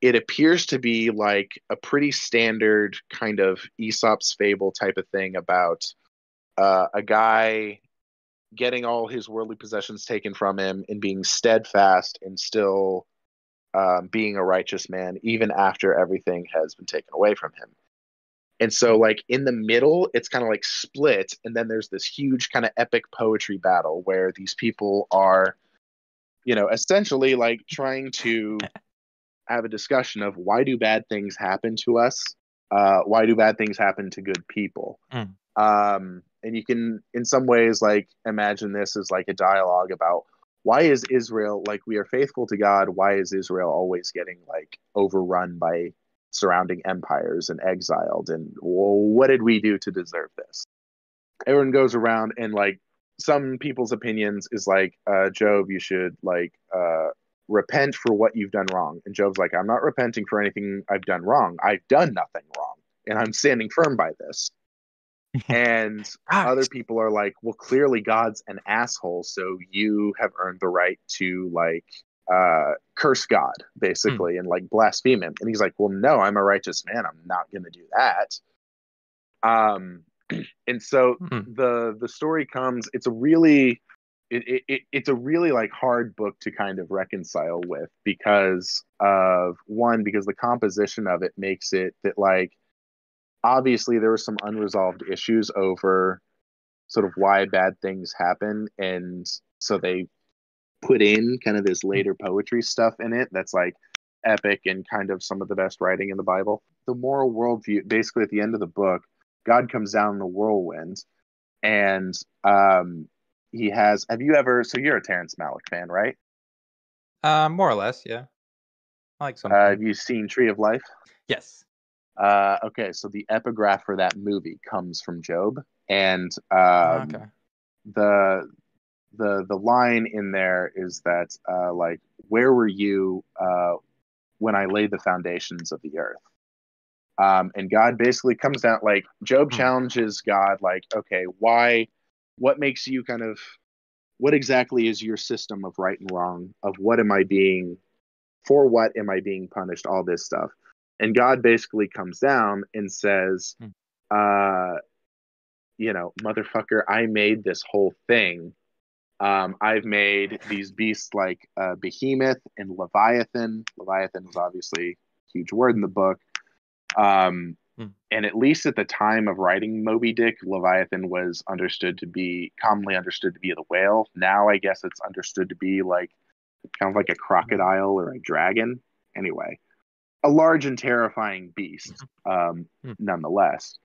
it appears to be like a pretty standard kind of Aesop's fable type of thing about uh, a guy getting all his worldly possessions taken from him and being steadfast and still um, being a righteous man even after everything has been taken away from him. And so, like in the middle, it's kind of like split, and then there's this huge kind of epic poetry battle where these people are, you know, essentially like trying to have a discussion of why do bad things happen to us? Uh, why do bad things happen to good people? Mm. Um, and you can in some ways like imagine this as like a dialogue about why is Israel like we are faithful to God? Why is Israel always getting like overrun by surrounding empires and exiled? And well, what did we do to deserve this? Everyone goes around and like some people's opinions is like, uh, Job, you should like uh, repent for what you've done wrong. And Job's like, I'm not repenting for anything I've done wrong. I've done nothing wrong, and I'm standing firm by this. and other people are like, well, clearly God's an asshole, so you have earned the right to like uh, curse God, basically, and like blaspheme him. And he's like, well, no, I'm a righteous man. I'm not going to do that. Um, and so Hmm. the the story comes. It's a really it, it it's a really like hard book to kind of reconcile with because of one because the composition of it makes it that like obviously there were some unresolved issues over sort of why bad things happen and so they put in kind of this later poetry stuff in it that's like epic and kind of some of the best writing in the bible the moral worldview basically at the end of the book god comes down in the whirlwind and um he has have you ever so you're a terrence malick fan right Uh, more or less, yeah. I like some. uh, have you seen tree of life yes. uh okay so the epigraph for that movie comes from job and um okay. the the the line in there is that uh like where were you uh when i laid the foundations of the earth um and god basically comes down like job Hmm. challenges god like okay why what makes you kind of what exactly is your system of right and wrong of what am i being for what am i being punished all this stuff and god basically comes down and says Hmm. uh you know motherfucker i made this whole thing um, I've made these beasts like uh, Behemoth and Leviathan. Leviathan was obviously a huge word in the book. Um, Hmm. And at least at the time of writing Moby Dick, Leviathan was understood to be commonly understood to be the whale. Now I guess it's understood to be like kind of like a crocodile or a dragon. Anyway, a large and terrifying beast, um, Hmm. nonetheless.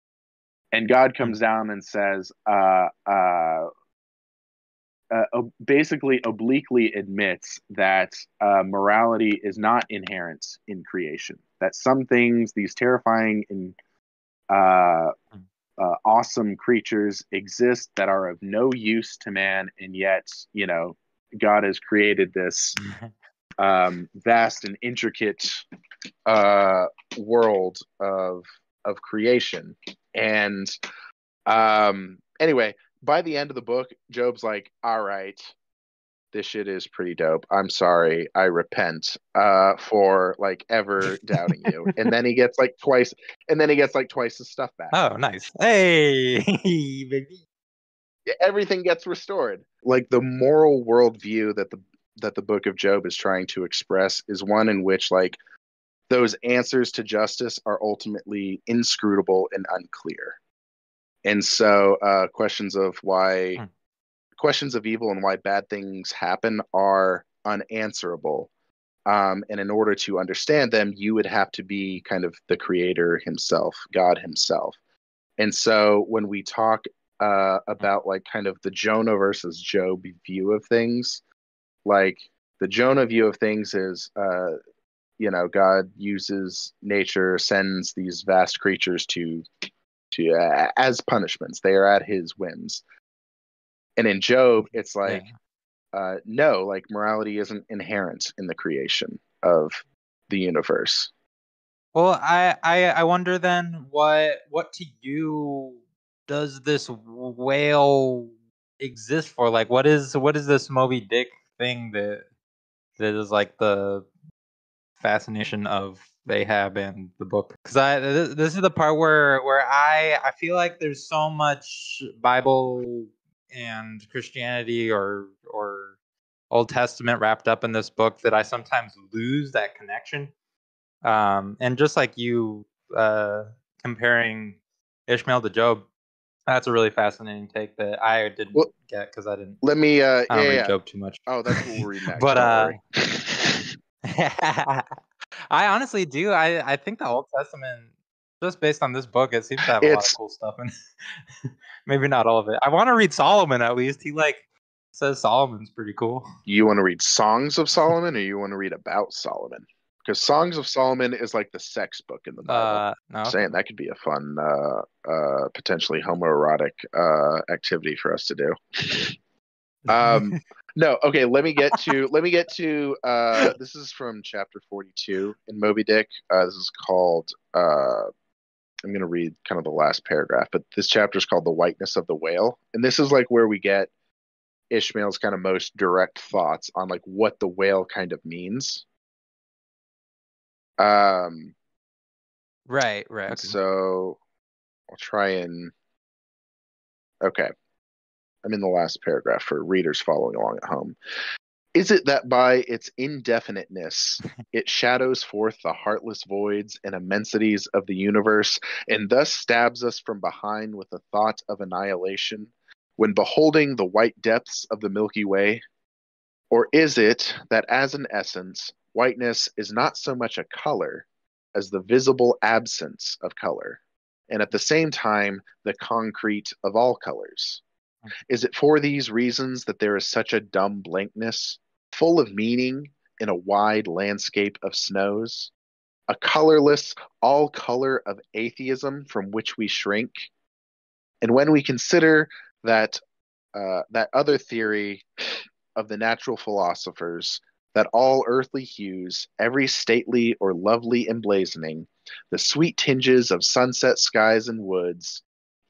And God comes down and says, uh, uh, uh, basically obliquely admits that uh, morality is not inherent in creation. That some things, these terrifying and uh, uh, awesome creatures, exist that are of no use to man, and yet, you know, God has created this um, vast and intricate uh, world of of creation. And um, anyway, by the end of the book, Job's like, "All right, this shit is pretty dope. I'm sorry. I repent uh, for like ever doubting you." And then he gets like twice, and then he gets like twice his stuff back. Oh, nice. Hey, baby. everything gets restored. Like the moral worldview that the that the book of Job is trying to express is one in which like those answers to justice are ultimately inscrutable and unclear. And so uh, questions of why Hmm. questions of evil and why bad things happen are unanswerable. Um, and in order to understand them, you would have to be kind of the creator himself, God himself. And so when we talk uh, about like kind of the Jonah versus Job view of things. Like the Jonah view of things is, uh, you know, God uses nature, sends these vast creatures to, to uh, as punishments. They are at His whims. And in Job, it's like, Yeah. uh, no, like morality isn't inherent in the creation of the universe. Well, I, I I wonder then what what to you does this whale exist for? Like, what is what is this Moby Dick thing that that is like the fascination of Ahab and the book? Because I this, this is the part where where I I feel like there's so much Bible and Christianity or or Old Testament wrapped up in this book that I sometimes lose that connection. Um, and just like you uh, comparing Ishmael to Job, that's a really fascinating take that I didn't Well- get because I didn't. Let me, uh, I don't yeah, read yeah. Job too much. Oh, that's what we'll read next. But, uh. I honestly do. I I think the Old Testament just based on this book, it seems to have a lot It's- of cool stuff and. Maybe not all of it. I want to read Solomon at least. He like says Solomon's pretty cool. You want to read Songs of Solomon, or you want to read about Solomon? Because Songs of Solomon is like the sex book in the Bible. Uh, no, I'm saying that could be a fun, uh, uh, potentially homoerotic uh, activity for us to do. Um, no, okay. Let me get to. let me get to. Uh, this is from chapter forty-two in Moby Dick. Uh, this is called. Uh, I'm going to read kind of the last paragraph, but this chapter is called "The Whiteness of the Whale," and this is like where we get Ishmael's kind of most direct thoughts on like what the whale kind of means. Um. right, right. So I'll try and. Okay. I'm in the last paragraph for readers following along at home. Is it that by its indefiniteness it shadows forth the heartless voids and immensities of the universe, and thus stabs us from behind with the thought of annihilation when beholding the white depths of the Milky Way? Or is it that as an essence, whiteness is not so much a color as the visible absence of color, and at the same time the concrete of all colors? Is it for these reasons that there is such a dumb blankness, full of meaning in a wide landscape of snows? A colorless, all color of atheism from which we shrink? And when we consider that uh, that other theory of the natural philosophers, that all earthly hues, every stately or lovely emblazoning, the sweet tinges of sunset skies and woods,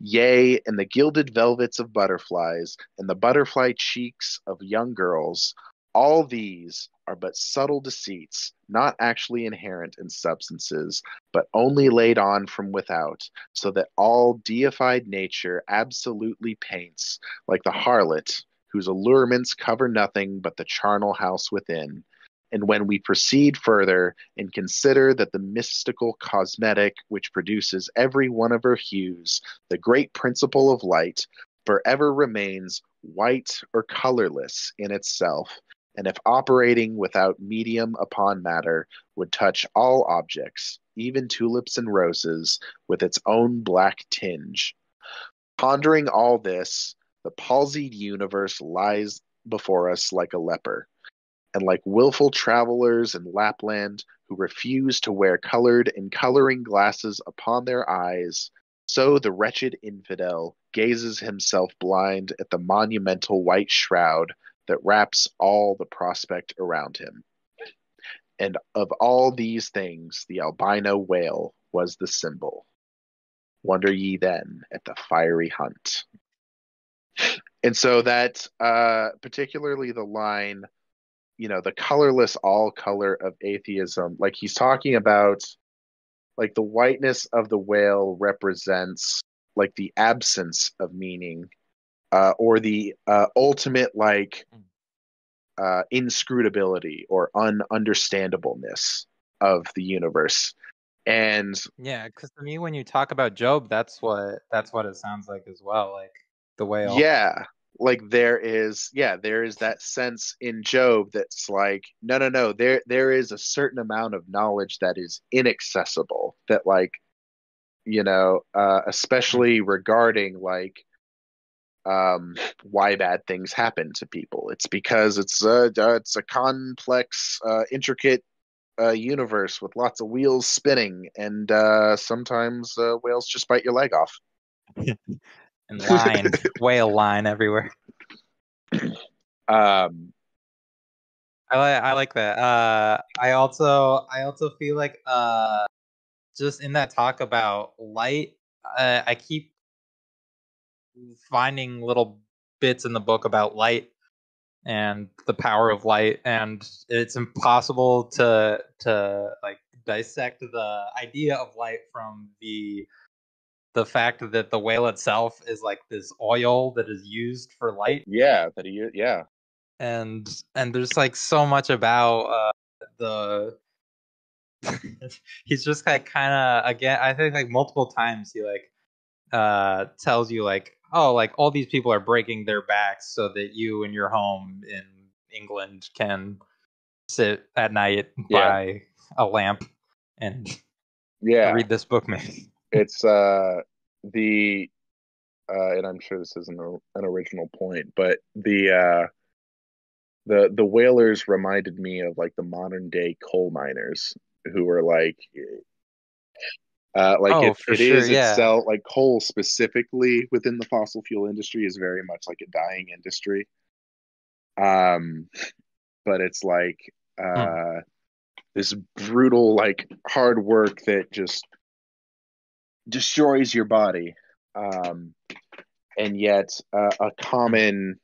yea, and the gilded velvets of butterflies, and the butterfly cheeks of young girls, all these are but subtle deceits, not actually inherent in substances, but only laid on from without, so that all deified nature absolutely paints, like the harlot, whose allurements cover nothing but the charnel house within. And when we proceed further and consider that the mystical cosmetic which produces every one of her hues, the great principle of light, forever remains white or colorless in itself, and if operating without medium upon matter, would touch all objects, even tulips and roses, with its own black tinge. Pondering all this, the palsied universe lies before us like a leper, and like willful travelers in Lapland who refuse to wear colored and coloring glasses upon their eyes, so the wretched infidel gazes himself blind at the monumental white shroud that wraps all the prospect around him. And of all these things, the albino whale was the symbol. Wonder ye then at the fiery hunt. And so that, uh, particularly the line, you know, the colorless all color of atheism, like he's talking about, like the whiteness of the whale represents like the absence of meaning, uh, or the uh, ultimate like uh, inscrutability or ununderstandableness of the universe. And Yeah, because to me, when you talk about Job, that's what that's what it sounds like as well. Like the whale. Yeah. Like there is yeah, there is that sense in Job that's like, no no no, there there is a certain amount of knowledge that is inaccessible that like you know, uh especially regarding like um why bad things happen to people. It's because it's a uh, it's a complex, uh intricate uh universe with lots of wheels spinning and uh sometimes uh, whales just bite your leg off. and line, whale line everywhere. Um I like I like that. Uh, I also I also feel like uh, just in that talk about light, uh, I keep finding little bits in the book about light and the power of light, and it's impossible to to like dissect the idea of light from the the fact that the whale itself is like this oil that is used for light yeah, that he yeah. and and there's like so much about uh the he's just like kind of again i think like multiple times he like uh tells you like oh like all these people are breaking their backs so that you in your home in england can sit at night Yeah. by a lamp and Yeah. read this book maybe it's uh the uh and I'm sure this isn't an original point, but the uh the the whalers reminded me of like the modern day coal miners who were like uh, like Oh, it, it sure, is yeah. itself like coal specifically within the fossil fuel industry is very much like a dying industry um but it's like uh this brutal like hard work that just destroys your body um and yet uh, a common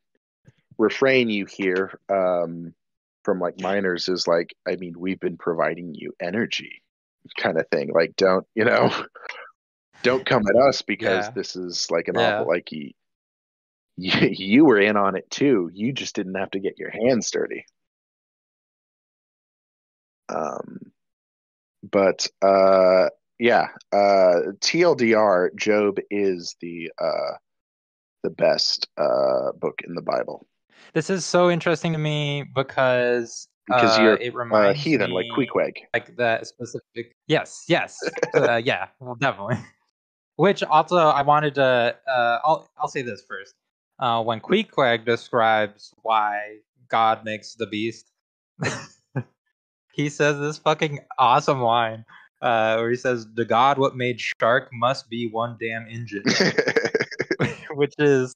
refrain you hear um from like miners is like i mean we've been providing you energy kind of thing like don't you know don't come at us because Yeah. this is like an Yeah. awful like you, you you were in on it too you just didn't have to get your hands dirty um but uh yeah uh tldr job is the uh the best uh book in the bible This is so interesting to me because Because uh, you're it uh reminds heathen like queequeg like that specific. Yes, yes, uh, yeah, well, definitely. Which also I wanted to. Uh, I'll I'll say this first. Uh, when Queequeg describes why God makes the beast, he says this fucking awesome line. Uh, where he says, "The God what made shark must be one damn engine," which is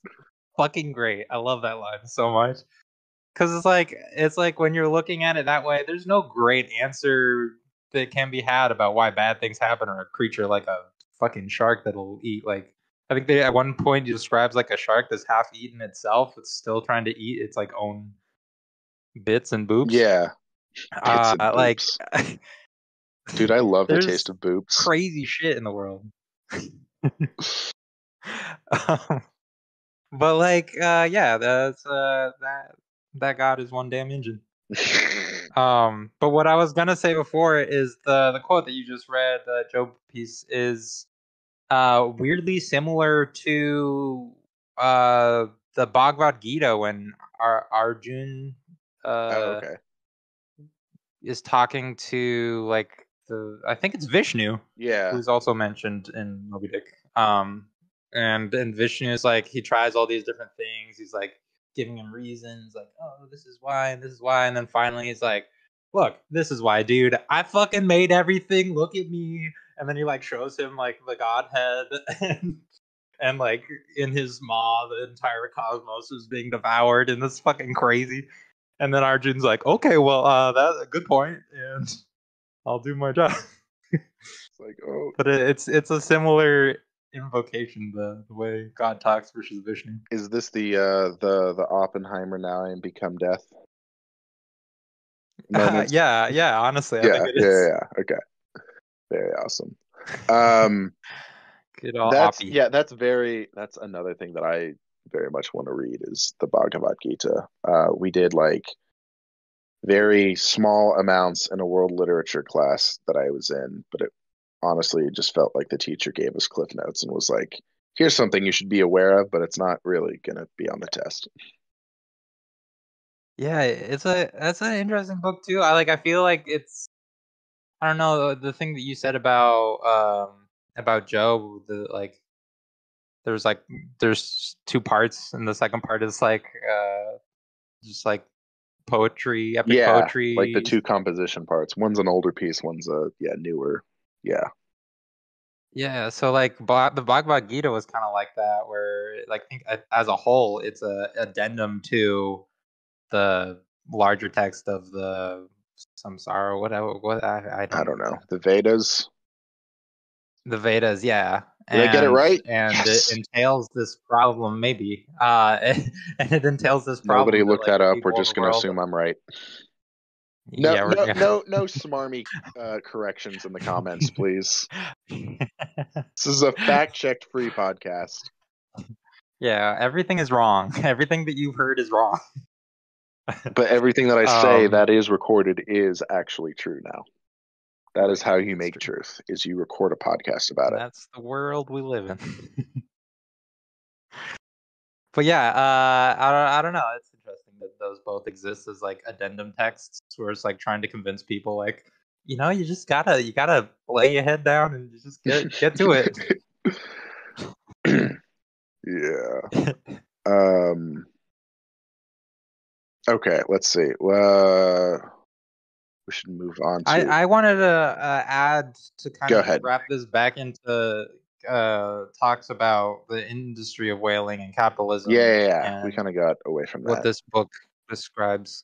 fucking great. I love that line so much because it's like it's like when you're looking at it that way, there's no great answer that can be had about why bad things happen or a creature like a fucking shark that'll eat like. I think they at one point he describes like a shark that's half eaten itself. It's still trying to eat its like own bits and boobs. yeah uh, like. dude i love the taste of boobs crazy shit in the world. um, but like, uh, yeah, that's uh, that that god is one damn engine. Um, but what I was gonna say before is the the quote that you just read, the Job piece, is uh weirdly similar to uh the Bhagavad Gita when Ar- Arjun uh oh, okay is talking to like the I think it's Vishnu yeah who's also mentioned in Moby Dick. Um, and and Vishnu is like he tries all these different things. He's like giving him reasons, like oh this is why and this is why, and then finally he's like, look this is why, dude. I fucking made everything. Look at me. And then he like shows him like the godhead and and like in his maw the entire cosmos is being devoured and it's fucking crazy. And then Arjun's like, okay, well uh that's a good point and I'll do my job. it's like oh But it, it's it's a similar invocation, the, the way God talks versus Vishnu. is this the uh the the oppenheimer now and become death moment? yeah, yeah. Honestly, I yeah, think it yeah, is. yeah. Okay. Very awesome. Um, Good old that's yeah, that's very. That's another thing that I very much want to read is the Bhagavad Gita. Uh, we did like very small amounts in a world literature class that I was in, but it honestly it just felt like the teacher gave us cliff notes and was like, "Here's something you should be aware of, but it's not really going to be on the test." Yeah, it's a that's an interesting book too. I like. I feel like it's. I don't know the thing that you said about um about Job The like, there's like there's two parts, and the second part is like uh just like poetry, epic yeah, poetry, like the two composition parts. One's an older piece, one's a yeah newer. Yeah, Yeah, so like Ba- the Bhagavad Gita was kind of like that, where like think as a whole, it's a addendum to the larger text of the samsara, whatever. What I, I don't, I don't know the Vedas. The Vedas, yeah. Did I get it right? And Yes. it entails this problem, maybe. Uh, and it entails this problem. Nobody look like, that up. We're just going to assume I'm right. No, yeah, no, gonna- no, no smarmy uh, corrections in the comments, please. This is a fact-checked free podcast. yeah, everything is wrong. Everything that you've heard is wrong. But everything that I say Um, that is recorded is actually true now. That is how you make truth. Is you record a podcast about it. That's the world we live in. but yeah, uh, I don't, I don't know. It's interesting that those both exist as like addendum texts, where it's like trying to convince people, like, you know, you just gotta you gotta lay your head down and just get get to it. yeah. Um. Okay, let's see. Uh, we should move on. To... I, I wanted to uh, add to kind Go of ahead. wrap this back into uh, talks about the industry of whaling and capitalism. yeah, yeah, yeah. we kind of got away from what this book describes,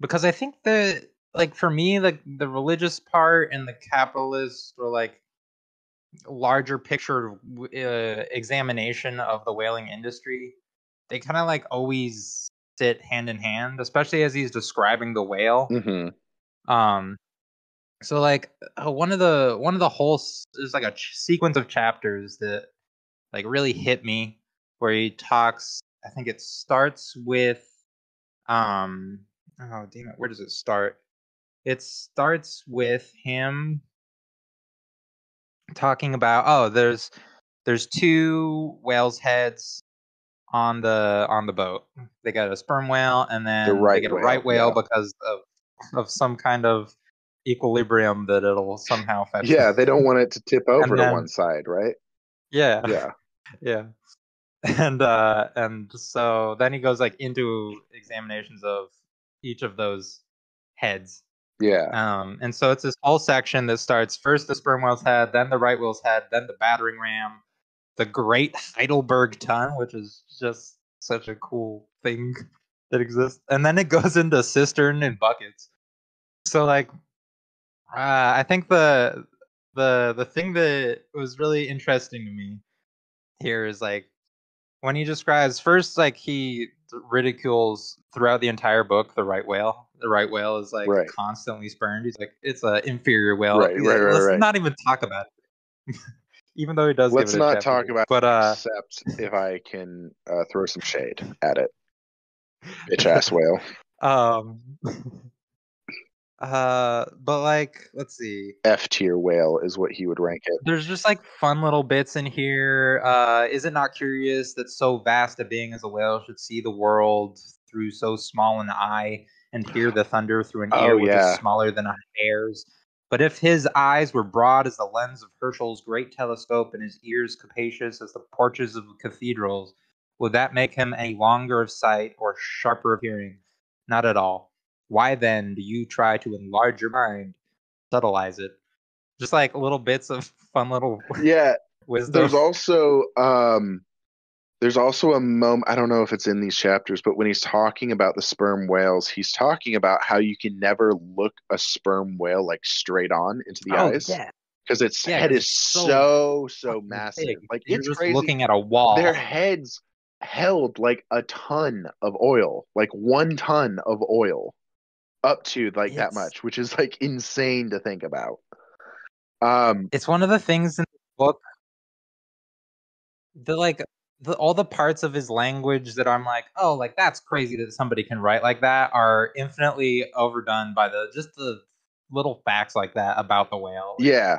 because I think the like for me like the religious part and the capitalist or like larger picture uh, examination of the whaling industry, they kind of like always sit hand in hand, especially as he's describing the whale hmm um so like uh, one of the one of the whole is like a ch- sequence of chapters that like really hit me where he talks i think it starts with um oh damn it where does it start it starts with him talking about oh there's there's two whales heads on the on the boat they got a sperm whale and then right they get a whale, right whale yeah. because of of some kind of equilibrium that it'll somehow fetch Yeah, they don't want it to tip over to one side, right? yeah Yeah. yeah and uh and so then he goes like into examinations of each of those heads Yeah. um and so it's this whole section that starts first the sperm whale's head then the right whale's head then the battering ram the great heidelburgh tun which is just such a cool thing that exists and then it goes into cistern and buckets so like uh, i think the the the thing that was really interesting to me here is like when he describes first like he ridicules throughout the entire book the right whale the right whale is like Right. constantly spurned he's like it's an inferior whale Right, right, right, let's right. not even talk about it even though he does Let's it not talk about but uh Except if I can uh, throw some shade at it. Bitch ass whale. um uh but like let's see F tier whale is what he would rank it. there's just like fun little bits in here. Uh, is it not curious that so vast a being as a whale should see the world through so small an eye and hear the thunder through an Oh, ear which yeah. is smaller than a hair's? But if his eyes were broad as the lens of Herschel's great telescope and his ears capacious as the porches of cathedrals, would that make him any longer of sight or sharper of hearing? Not at all. Why then do you try to enlarge your mind, subtleize it? Just like little bits of fun little Yeah, wisdom. there's also um there's also a moment i don't know if it's in these chapters but when he's talking about the sperm whales he's talking about how you can never look a sperm whale like straight on into the oh, eyes yeah. because its Yeah, head is so so so massive big. like You're it's just crazy looking at a wall. their heads held like a ton of oil like one ton of oil up to like that much which is like insane to think about. Um It's one of the things in the book that like the, all the parts of his language that I'm like, oh, like that's crazy that somebody can write like that are infinitely overdone by the just the little facts like that about the whale yeah.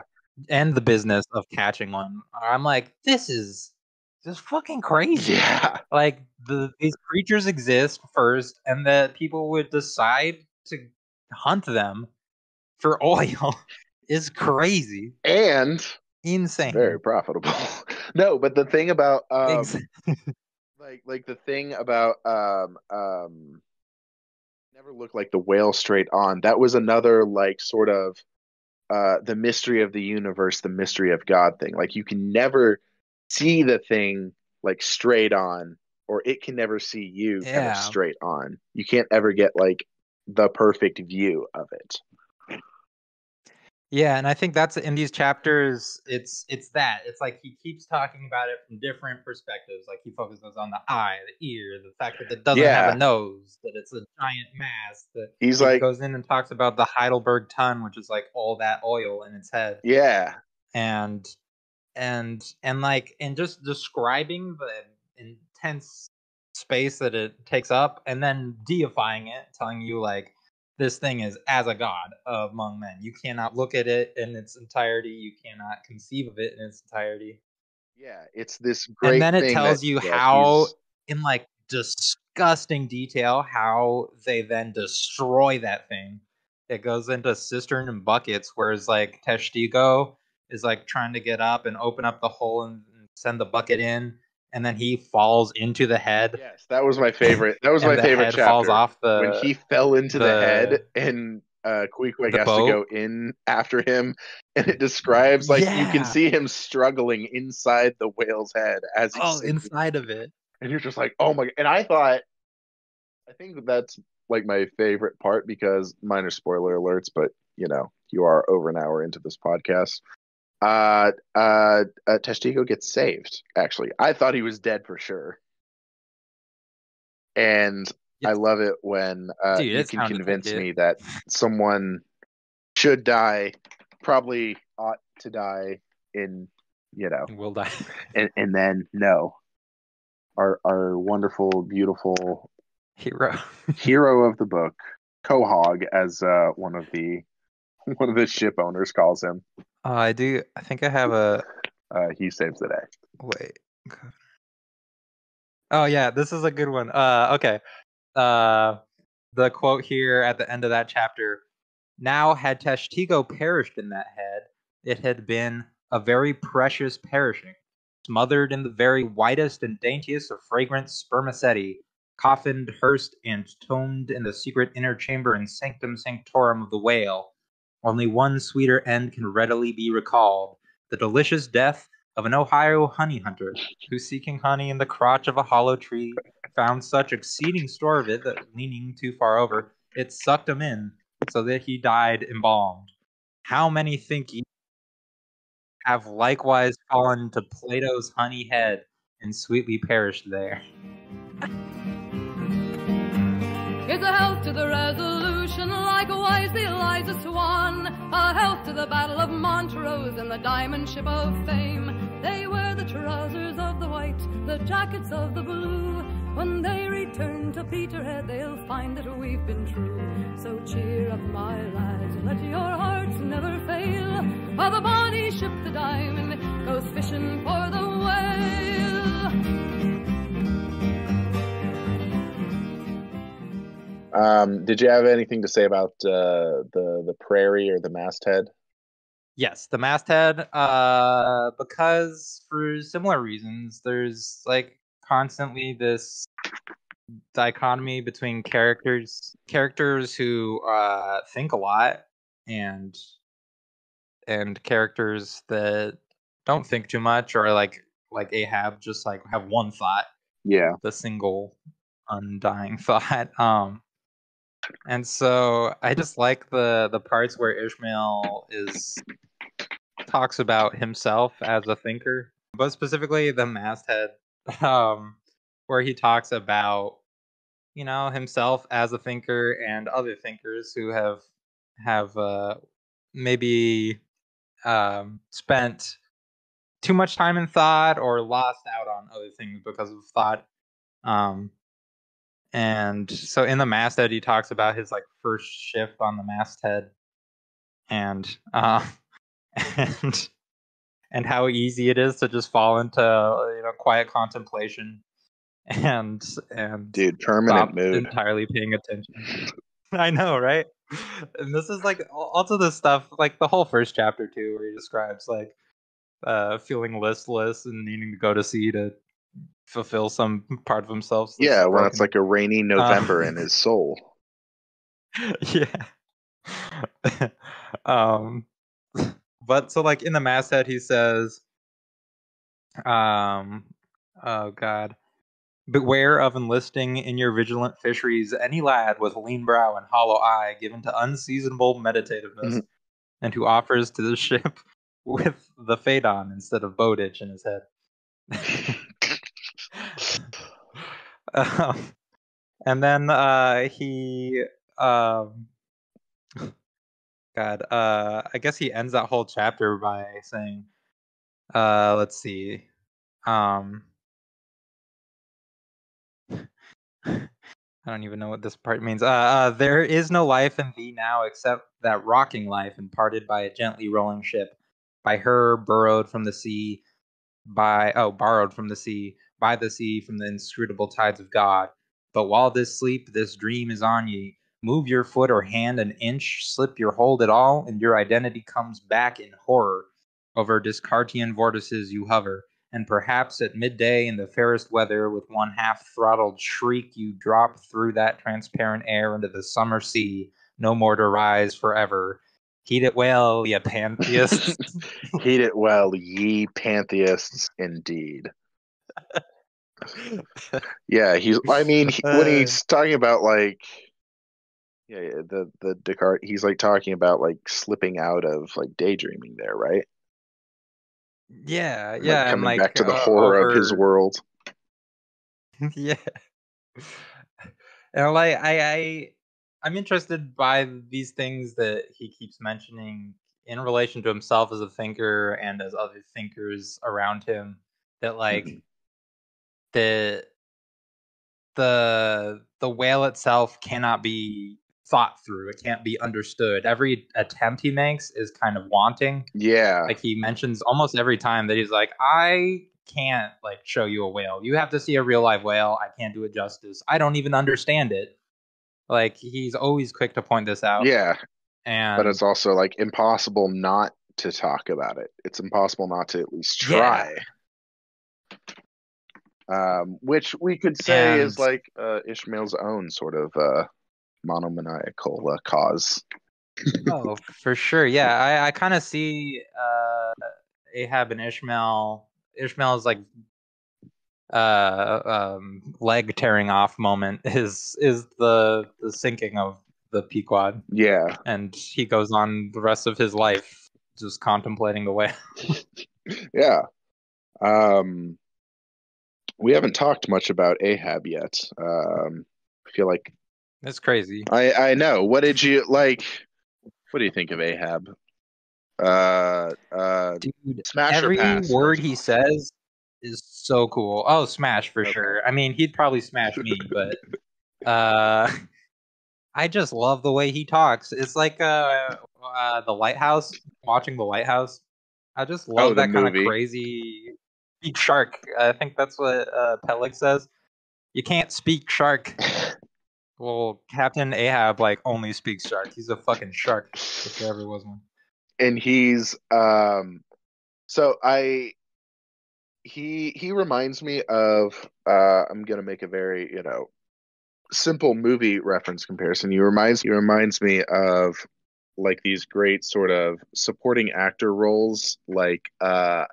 and the business of catching one. I'm like, this is just fucking crazy. yeah. Like the these creatures exist first and that people would decide to hunt them for oil is crazy. And insane. very profitable. No but the thing about um like like the thing about um um never look like the whale straight on that was another like sort of uh the mystery of the universe the mystery of god thing. Like you can never see the thing like straight on or it can never see you kind of straight on. You can't ever get like the perfect view of it. Yeah and i think that's in these chapters it's it's that. It's like he keeps talking about it from different perspectives. Like he focuses on the eye the ear the fact that it doesn't have a nose that it's a giant mass that he's he like goes in and talks about the heidelburgh tun which is like all that oil in its head. Yeah. And and and like and just describing the intense space that it takes up and then deifying it telling you like this thing is as a god among men. You cannot look at it in its entirety. You cannot conceive of it in its entirety. Yeah it's this great and then it tells that- you yeah, how he's- in like disgusting detail how they then destroy that thing. It goes into cistern and buckets, whereas like Tashtego is like trying to get up and open up the hole and send the bucket in, and then he falls into the head. Yes, that was my favorite. That was my favorite chapter. falls off the when he fell into the, the- head and uh Queequeg has boat. to go in after him and it describes like you can see him struggling inside the whale's head as he's oh inside of it. and you're just like oh my and I thought I think that's like my favorite part because minor spoiler alerts but you know you are over an hour into this podcast uh uh, uh Tashtego gets saved actually I thought he was dead for sure and I love it when uh, Dude, you can convince me that someone should die, probably ought to die in, you know, Will die. and, and then no, our our wonderful, beautiful Hero. hero of the book, Quohog, as uh, one of the one of the ship owners calls him. Uh, I do. I think I have a Uh, he saves the day. wait. Oh yeah, this is a good one. Uh, okay. Uh, the quote here at the end of that chapter. Now, had Tashtego perished in that head, it had been a very precious perishing, smothered in the very whitest and daintiest of fragrant spermaceti, coffined, hearsed, and tombed in the secret inner chamber and sanctum sanctorum of the whale. Only one sweeter end can readily be recalled the delicious death of an Ohio honey hunter who, seeking honey in the crotch of a hollow tree, found such exceeding store of it that, leaning too far over, it sucked him in, so that he died embalmed. How many think ye have likewise fallen to Plato's honey head and sweetly perished there? A health to the resolution, like a wise Eliza Swan. A health to the Battle of Montrose and the Diamond Ship of Fame. They wear the trousers of the white, the jackets of the blue. When they return to Peterhead, they'll find that we've been true. So cheer up, my lads, let your hearts never fail. While the bonny ship, the Diamond, goes fishing for the whale. Um, did you have anything to say about uh, the the prairie or the masthead? Yes, the masthead, uh, because for similar reasons, there's like constantly this dichotomy between characters characters who uh think a lot and and characters that don't think too much or like like Ahab just like have one thought. Yeah, the single undying thought. Um and so i just like the the parts where ishmael is talks about himself as a thinker but specifically the masthead um where he talks about you know himself as a thinker and other thinkers who have have uh maybe um spent too much time in thought or lost out on other things because of thought. Um and so in the masthead he talks about his like first shift on the masthead and uh and and how easy it is to just fall into you know quiet contemplation and and dude, permanent mood. entirely paying attention. I know, right? And this is like also the stuff like the whole first chapter too, where he describes like uh feeling listless and needing to go to sea to fulfill some part of himself. Yeah, when it's like a rainy November Um, in his soul. yeah. um but so like in the masthead he says um oh god beware of enlisting in your vigilant fisheries any lad with lean brow and hollow eye given to unseasonable meditativeness Mhm. and who offers to the ship with the phaedon instead of bowditch in his head um, and then uh he um god uh i guess he ends that whole chapter by saying uh let's see um I don't even know what this part means. Uh, uh, there is no life in thee now except that rocking life imparted by a gently rolling ship, by her burrowed from the sea, by oh borrowed from the sea, by the sea from the inscrutable tides of God. But while this sleep, this dream is on ye, Move your foot or hand an inch, slip your hold at all, and your identity comes back in horror. Over Descartian vortices you hover, and perhaps at midday in the fairest weather, with one half throttled shriek, you drop through that transparent air into the summer sea, no more to rise forever. Heed it well, ye pantheists. Heed it well, ye pantheists, indeed. Yeah, he's. I mean, he, when he's talking about like, yeah, yeah, the the Descartes, he's like talking about like slipping out of like daydreaming there, right? yeah, yeah, coming like back to the uh, horror of his world. yeah. And like I, I I'm interested by these things that he keeps mentioning in relation to himself as a thinker and as other thinkers around him. That like Mhm. The the the whale itself cannot be thought through. It can't be understood. Every attempt he makes is kind of wanting. Yeah, Like he mentions almost every time that he's like, I can't like show you a whale. You have to see a real live whale. I can't do it justice. I don't even understand it. Like he's always quick to point this out. yeah, And but it's also like impossible not to talk about it. It's impossible not to at least Yeah. Um, which we could say is like uh, Ishmael's own sort of uh, monomaniacal uh, cause. oh, for sure. Yeah, I, I kind of see uh, Ahab and Ishmael. Ishmael's like uh, um, leg tearing off moment is is the the sinking of the Pequod, Yeah, and he goes on the rest of his life just contemplating the whale. yeah. Um, we haven't talked much about Ahab yet. Um, I feel like that's crazy. I I know. What did you like? What do you think of Ahab? Uh, uh, Dude, smash every pass? word he says is so cool. Oh, smash for Okay. sure. I mean, he'd probably smash me, but uh I just love the way he talks. It's like uh, uh the lighthouse, watching the lighthouse. I just love Oh, the that kind of crazy speak shark. I think that's what uh Peleg says. You can't speak shark. Well, Captain Ahab like only speaks shark. He's a fucking shark if there ever was one. and he's um so i he he reminds me of uh i'm gonna make a very you know simple movie reference comparison he reminds he reminds me of like these great sort of supporting actor roles like uh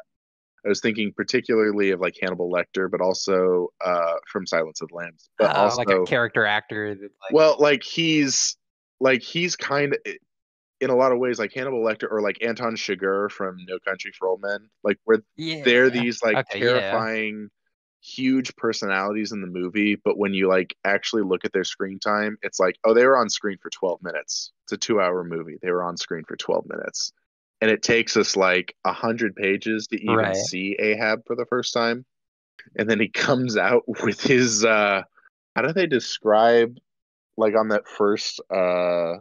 I was thinking particularly of like Hannibal Lecter, but also uh, from Silence of the Lambs. But Uh, also, like a character actor that like well, like he's like he's kind of in a lot of ways like Hannibal Lecter or like Anton Chigurh from No Country for Old Men. Like where yeah. they're these like Okay, yeah. terrifying, huge personalities in the movie, but when you like actually look at their screen time, it's like oh they were on screen for twelve minutes. It's a two-hour movie. They were on screen for twelve minutes, and it takes us like a hundred pages to even Right. see Ahab for the first time, and then he comes out with his uh how do they describe like on that first uh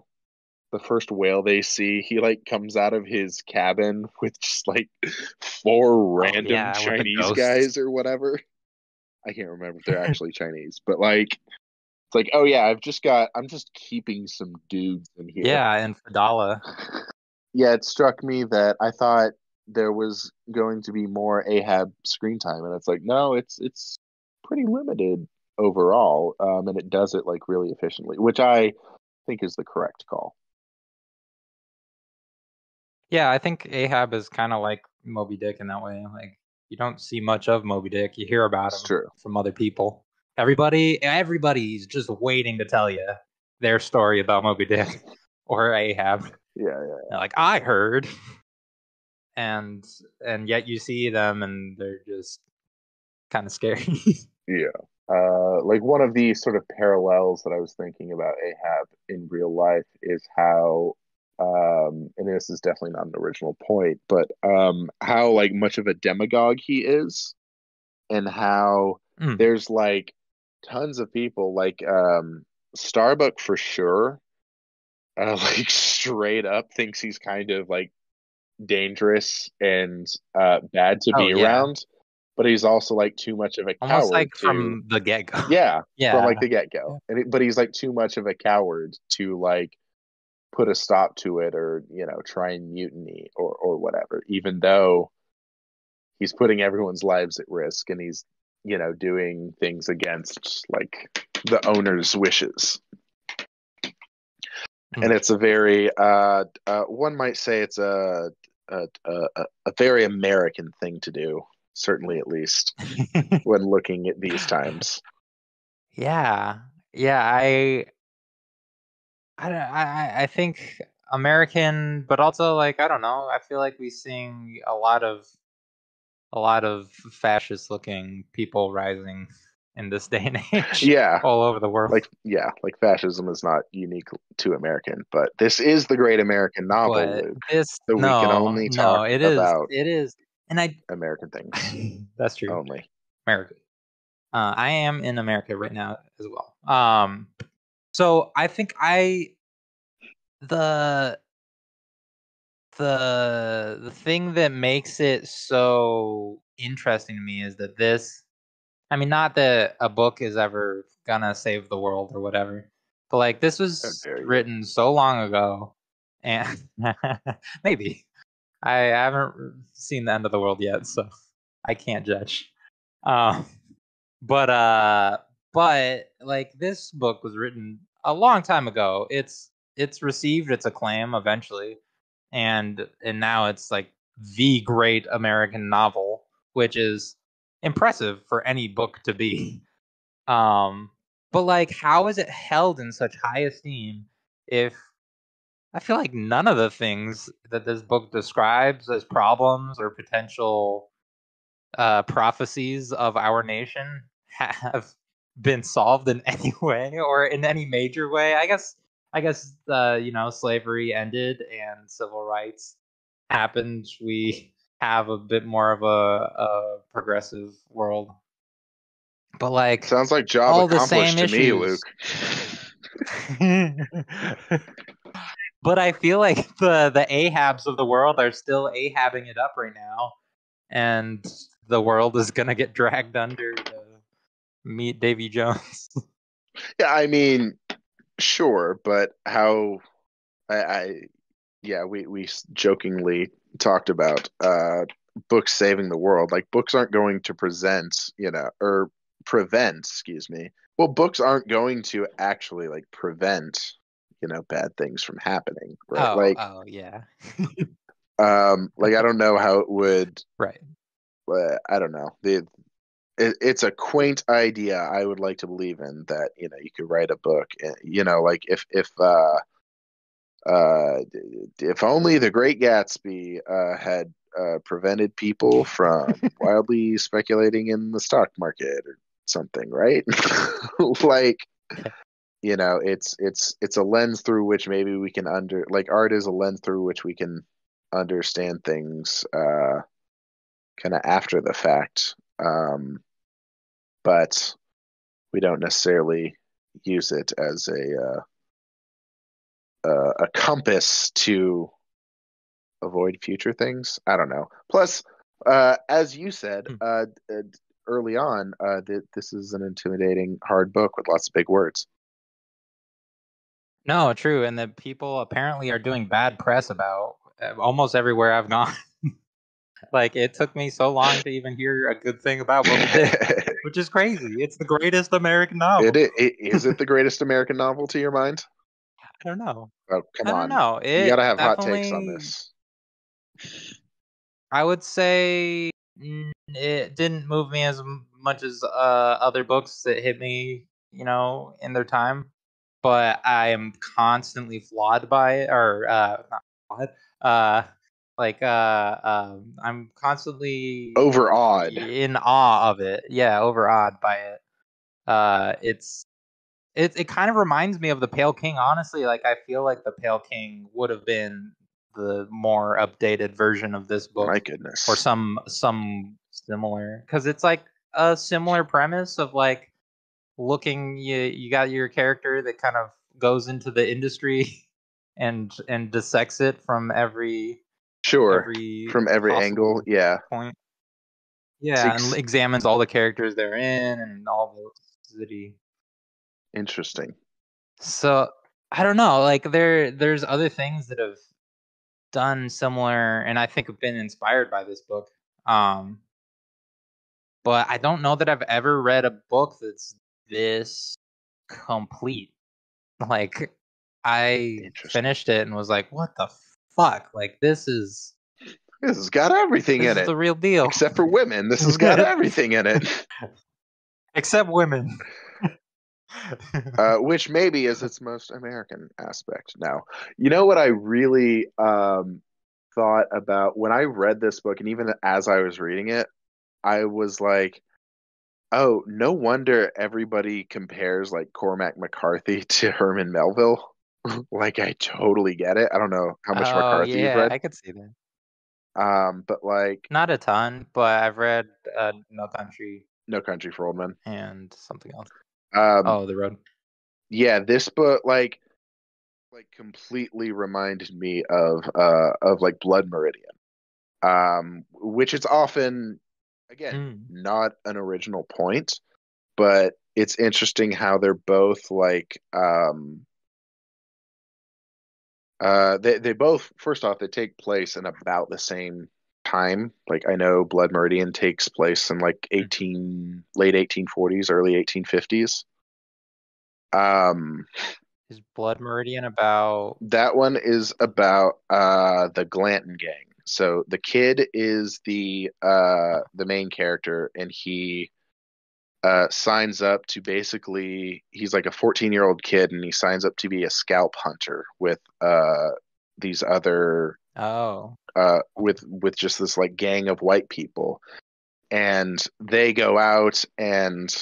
the first whale they see he like comes out of his cabin with just like four random Oh, yeah, chinese guys or whatever i can't remember if they're actually chinese but like it's like oh yeah i've just got i'm just keeping some dudes in here Yeah, and Fedallah. yeah it struck me that i thought there was going to be more ahab screen time and it's like no it's it's pretty limited overall um and it does it like really efficiently which i think is the correct call Yeah, I think Ahab is kind of like Moby Dick in that way. Like you don't see much of Moby Dick. You hear about That's him true. from other people. Everybody, everybody's just waiting to tell you their story about Moby Dick or Ahab. yeah yeah They're like I heard, and and yet you see them and they're just kind of scary. Yeah. Uh, like one of the sort of parallels that I was thinking about Ahab in real life is how, um, and this is definitely not an original point, but um, how like much of a demagogue he is, and how Mm. there's like tons of people like um, Starbuck for sure, uh, like straight up thinks he's kind of like dangerous and uh, bad to Oh, be yeah. around but he's also like too much of a almost coward like to- from the get go. yeah, yeah, from like the get go. And it, but he's like too much of a coward to like put a stop to it or you know try and mutiny or or whatever. Even though he's putting everyone's lives at risk and he's you know doing things against like the owner's wishes. And it's a very uh, uh one might say it's a a, a a very American thing to do, certainly at least when looking at these times. Yeah, yeah. I, I, I, think American, but also like I don't know. I feel like we're seeing a lot of, a lot of fascist-looking people rising in this day and age. Yeah. all over the world. like yeah like fascism is not unique to american but this is the great american novel but luke this so we no, can only no, talk it is, about- it is, and I. american things that's true. only America. Uh, I am in America right now as well. Um, so I think I the the the thing that makes it so interesting to me is that this I mean not that a book is ever gonna save the world or whatever. But like this was written so long ago and maybe I haven't seen the end of the world yet, so I can't judge. Um but uh but like this book was written a long time ago. It's it's received its acclaim eventually and and now it's like the great American novel, which is impressive for any book to be. Um, but like, how is it held in such high esteem if I feel like none of the things that this book describes as problems or potential uh, prophecies of our nation have been solved in any way or in any major way? I guess I guess uh, you know slavery ended and civil rights happened. We have a bit more of a, a progressive world, but like sounds like job All the accomplished same to me luke. But I feel like the the Ahabs of the world are still Ahabing it up right now, and the world is gonna get dragged under to meet Davy Jones. yeah i mean sure but how i, I yeah we we jokingly talked about uh books saving the world like books aren't going to present you know or prevent excuse me well books aren't going to actually like prevent you know bad things from happening right? Oh, like oh yeah, um like i don't know how it would right. uh, i don't know. The it, it's a quaint idea i would like to believe in that you know you could write a book uh, you know like if if uh uh if only the great gatsby uh had uh prevented people from wildly speculating in the stock market or something right? Like you know it's it's it's a lens through which maybe we can under like art is a lens through which we can understand things uh kind of after the fact um but we don't necessarily use it as a uh, a compass to avoid future things i don't know plus uh as you said Hmm. uh, uh early on uh th- this is an intimidating hard book with lots of big words No, true, and that people apparently are doing bad press about uh, almost everywhere I've gone. like it took me so long to even hear a good thing about Moby Dick, which is crazy. It's the greatest American novel. it, it, is it the greatest american novel to your mind I don't know. Oh come I on don't know. It you gotta have hot takes on this I would say it didn't move me as much as uh, other books that hit me, you know, in their time. But I am constantly flawed by it, or uh, not flawed. Uh, like uh, um, I'm constantly overawed in awe of it. Yeah, overawed by it. Uh, it's it it kind of reminds me of the Pale King. Honestly, like I feel like the Pale King would have been the more updated version of this book my goodness or some some similar because it's like a similar premise of like looking you you got your character that kind of goes into the industry and and dissects it from every sure every from every angle yeah point Yeah, and examines all the characters they're in and all the city. Interesting. So I don't know. Like there, there's other things that have done similar, and I think have been inspired by this book. Um, but I don't know that I've ever read a book that's this complete. Like I finished it and was like, "What the fuck? Like this is This has got everything this in it, the real deal." except for women. This has got everything in it, except women. Uh, which maybe is its most American aspect. Now, you know what I really um, thought about when I read this book, and even as I was reading it, I was like, "Oh, no wonder everybody compares like Cormac McCarthy to Herman Melville." like, I totally get it. I don't know how much oh McCarthy yeah, you've read, I could see that. um, but like, Not a ton, but I've read uh, No Country No Country for Old Men. and something else. Um, oh, The Road. yeah this book like like completely reminded me of uh of like blood meridian um which is often again Mm. not an original point but it's interesting how they're both like um uh they they both first off they take place in about the same time like i know blood meridian takes place in like 18 late 1840s early 1850s um Is Blood Meridian about? that one is about uh the Glanton gang. So the kid is the uh the main character and he uh signs up to basically he's like a 14-year-old kid and he signs up to be a scalp hunter with uh these other Oh, uh with with just this like gang of white people and they go out and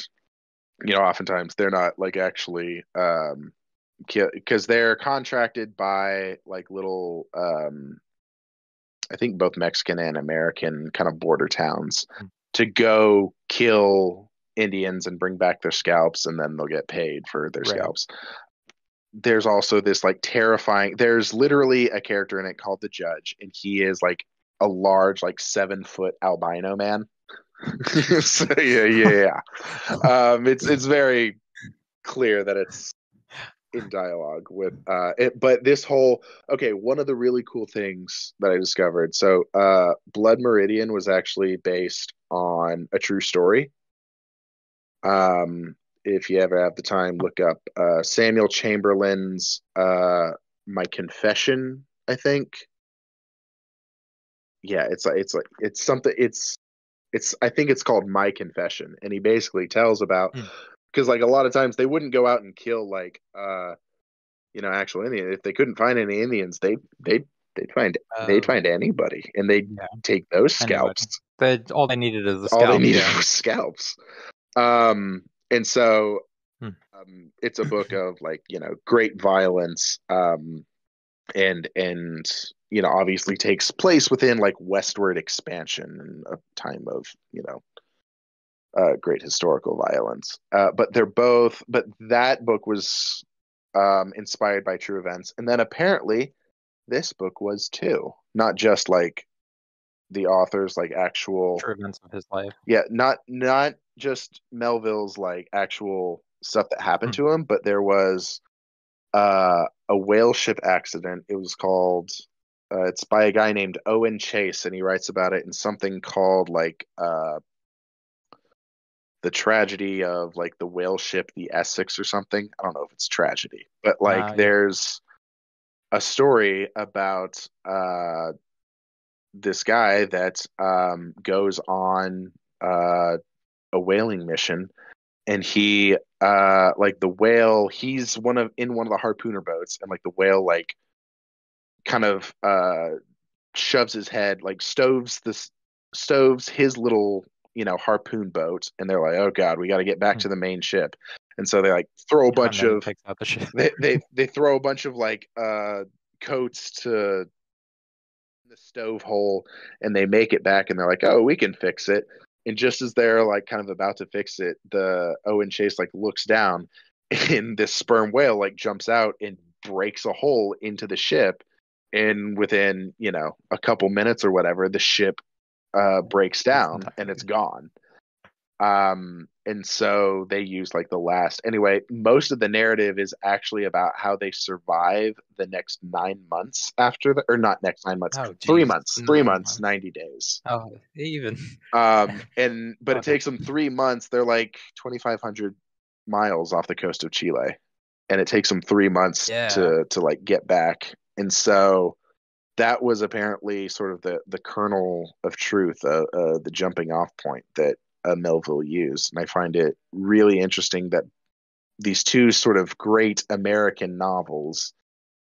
you know oftentimes they're not like actually um because they're contracted by like little um i think both mexican and american kind of border towns Hmm. to go kill indians and bring back their scalps and then they'll get paid for their Right. scalps there's also this like terrifying there's literally a character in it called the judge and he is like a large like seven foot albino man. So yeah yeah yeah. Um it's it's very clear that it's in dialogue with uh it but this whole okay one of the really cool things that i discovered so uh blood meridian was actually based on a true story. Um if you ever have the time look up uh samuel chamberlain's uh my confession i think yeah it's like it's like it's something it's it's i think it's called my confession and he basically tells about Hmm. because like a lot of times they wouldn't go out and kill like uh you know actual indian if they couldn't find any indians they they they'd find they'd Oh. find anybody and they'd Yeah. take those Anybody. scalps they, all they needed is the all they needed yeah. was scalps um and so Hmm. um it's a book of like you know great violence um and and you know obviously takes place within like westward expansion and a time of you know uh great historical violence uh but they're both but that book was um inspired by true events and then apparently this book was too not just like the author's like actual True events of his life. yeah not not just melville's like actual stuff that happened to him but there was uh a whale ship accident it was called uh, it's by a guy named owen chase and he writes about it in something called like uh the tragedy of like the whale ship the essex or something i don't know if it's tragedy but like Ah, yeah. there's a story about uh this guy that um goes on uh a whaling mission and he uh like the whale he's one of in one of the harpooner boats and like the whale like kind of uh shoves his head like stoves this stoves his little you know harpoon boat and they're like oh god we got to get back Hmm. to the main ship and so they like throw a bunch of the ship. they they they throw a bunch of like uh coats to the stove hole and they make it back and they're like oh we can fix it. And just as they're like kind of about to fix it the owen chase like looks down and this sperm whale like jumps out and breaks a hole into the ship. And within you know a couple minutes or whatever the ship uh, breaks down and it's gone. Um, and so they use like the last. Anyway, most of the narrative is actually about how they survive the next nine months after the, or not next nine months, Oh, three months, three Nine months, months. ninety days. Oh, even. Um, and but it takes them three months. They're like twenty five hundred miles off the coast of Chile, and it takes them three months Yeah. to to like get back. And so that was apparently sort of the the kernel of truth, uh, uh, the jumping off point that uh, Melville used. And I find it really interesting that these two sort of great American novels,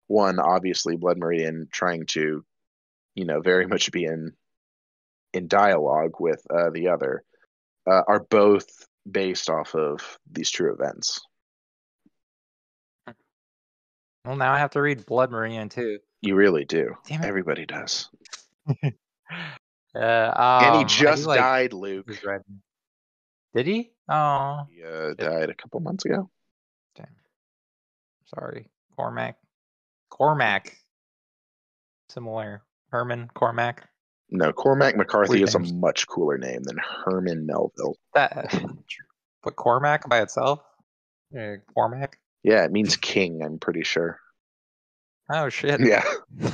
one obviously Blood Meridian trying to, you know, very much be in in dialogue with uh, the other, uh, are both based off of these true events. Well, now I have to read Blood Meridian too. You really do. Everybody does. Uh, and he um, just like died, Luke. writing. Did he? Oh, He uh, died a couple months ago. damn. Sorry, Cormac. Cormac. Similar. Herman Cormac. No, Cormac McCarthy Weird is a much cooler name than Herman Melville. That. but Cormac by itself. Uh, Cormac. Yeah, it means king. I'm pretty sure. Oh shit. Yeah,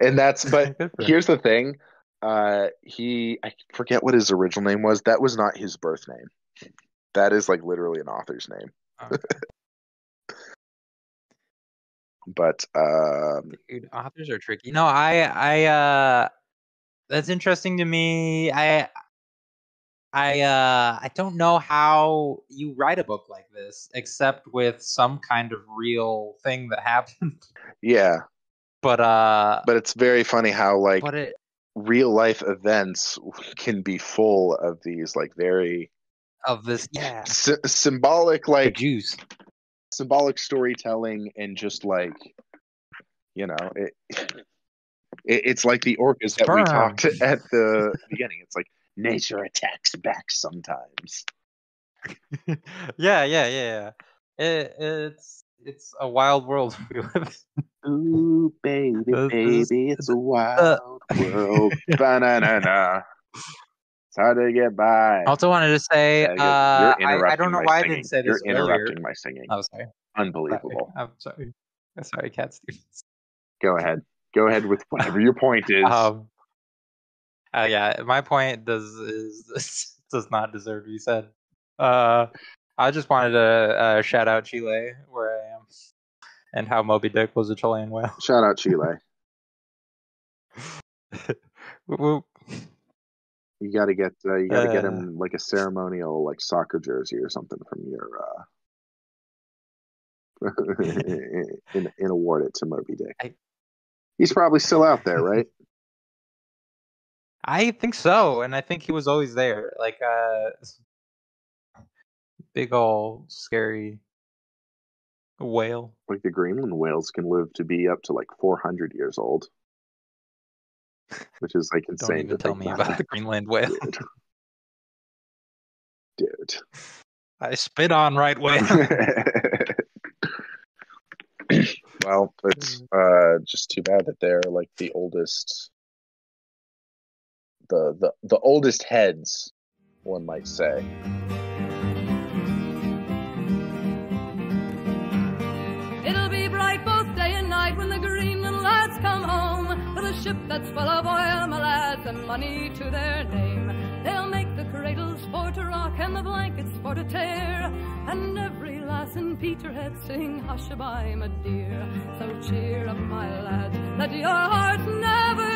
and that's but Good for him. here's the thing uh he i forget what his original name was that was not his birth name that is like literally an author's name Okay. but um Dude, authors are tricky. No, I, I, uh, that's interesting to me. I, I, uh, I don't know how you write a book like this, except with some kind of real thing that happened. yeah But, uh, but it's very funny how like but it, real life events can be full of these like very of this, yeah, sy- symbolic like juice. symbolic storytelling and just like you know it, it it's like the orcas that we talked at the beginning it's like nature attacks back sometimes yeah, yeah, yeah, yeah. It, it's, it's a wild world we live in. Ooh, baby, This is- baby, it's a wild world. Ba-na-na-na. It's hard to get by. I also wanted to say, Yeah, you're- uh, you're I, I don't know my why I didn't say this You're earlier. interrupting my singing. Oh, sorry. Unbelievable. Sorry. I'm sorry. I'm sorry, cat Stevens. Go ahead. Go ahead with whatever your point is. Um, uh, yeah, my point does is does not deserve to be said. Uh, I just wanted to uh, shout out Chile, where I am, and how Moby Dick was a Chilean whale. Shout out Chile. Whoop, whoop. You got to get uh, you got to get Uh. him like a ceremonial like soccer jersey or something from your uh and, and award it to Moby Dick. I- He's probably still out there, right? I think so, and I think he was always there. Like uh, big old scary whale. like the Greenland whales can live to be up to like 400 years old, which is like insane. Don't even to tell me about the Greenland whale. Dude. Dude. I spit on right whale. well, it's uh, just too bad that they're like the oldest, the the the oldest heads, one might say. Ship that's full of oil, my lads, and money to their name. They'll make the cradles for to rock and the blankets for to tear, and every lass in Peterhead sing hush-a-bye, my dear. So cheer up, my lads, let your hearts never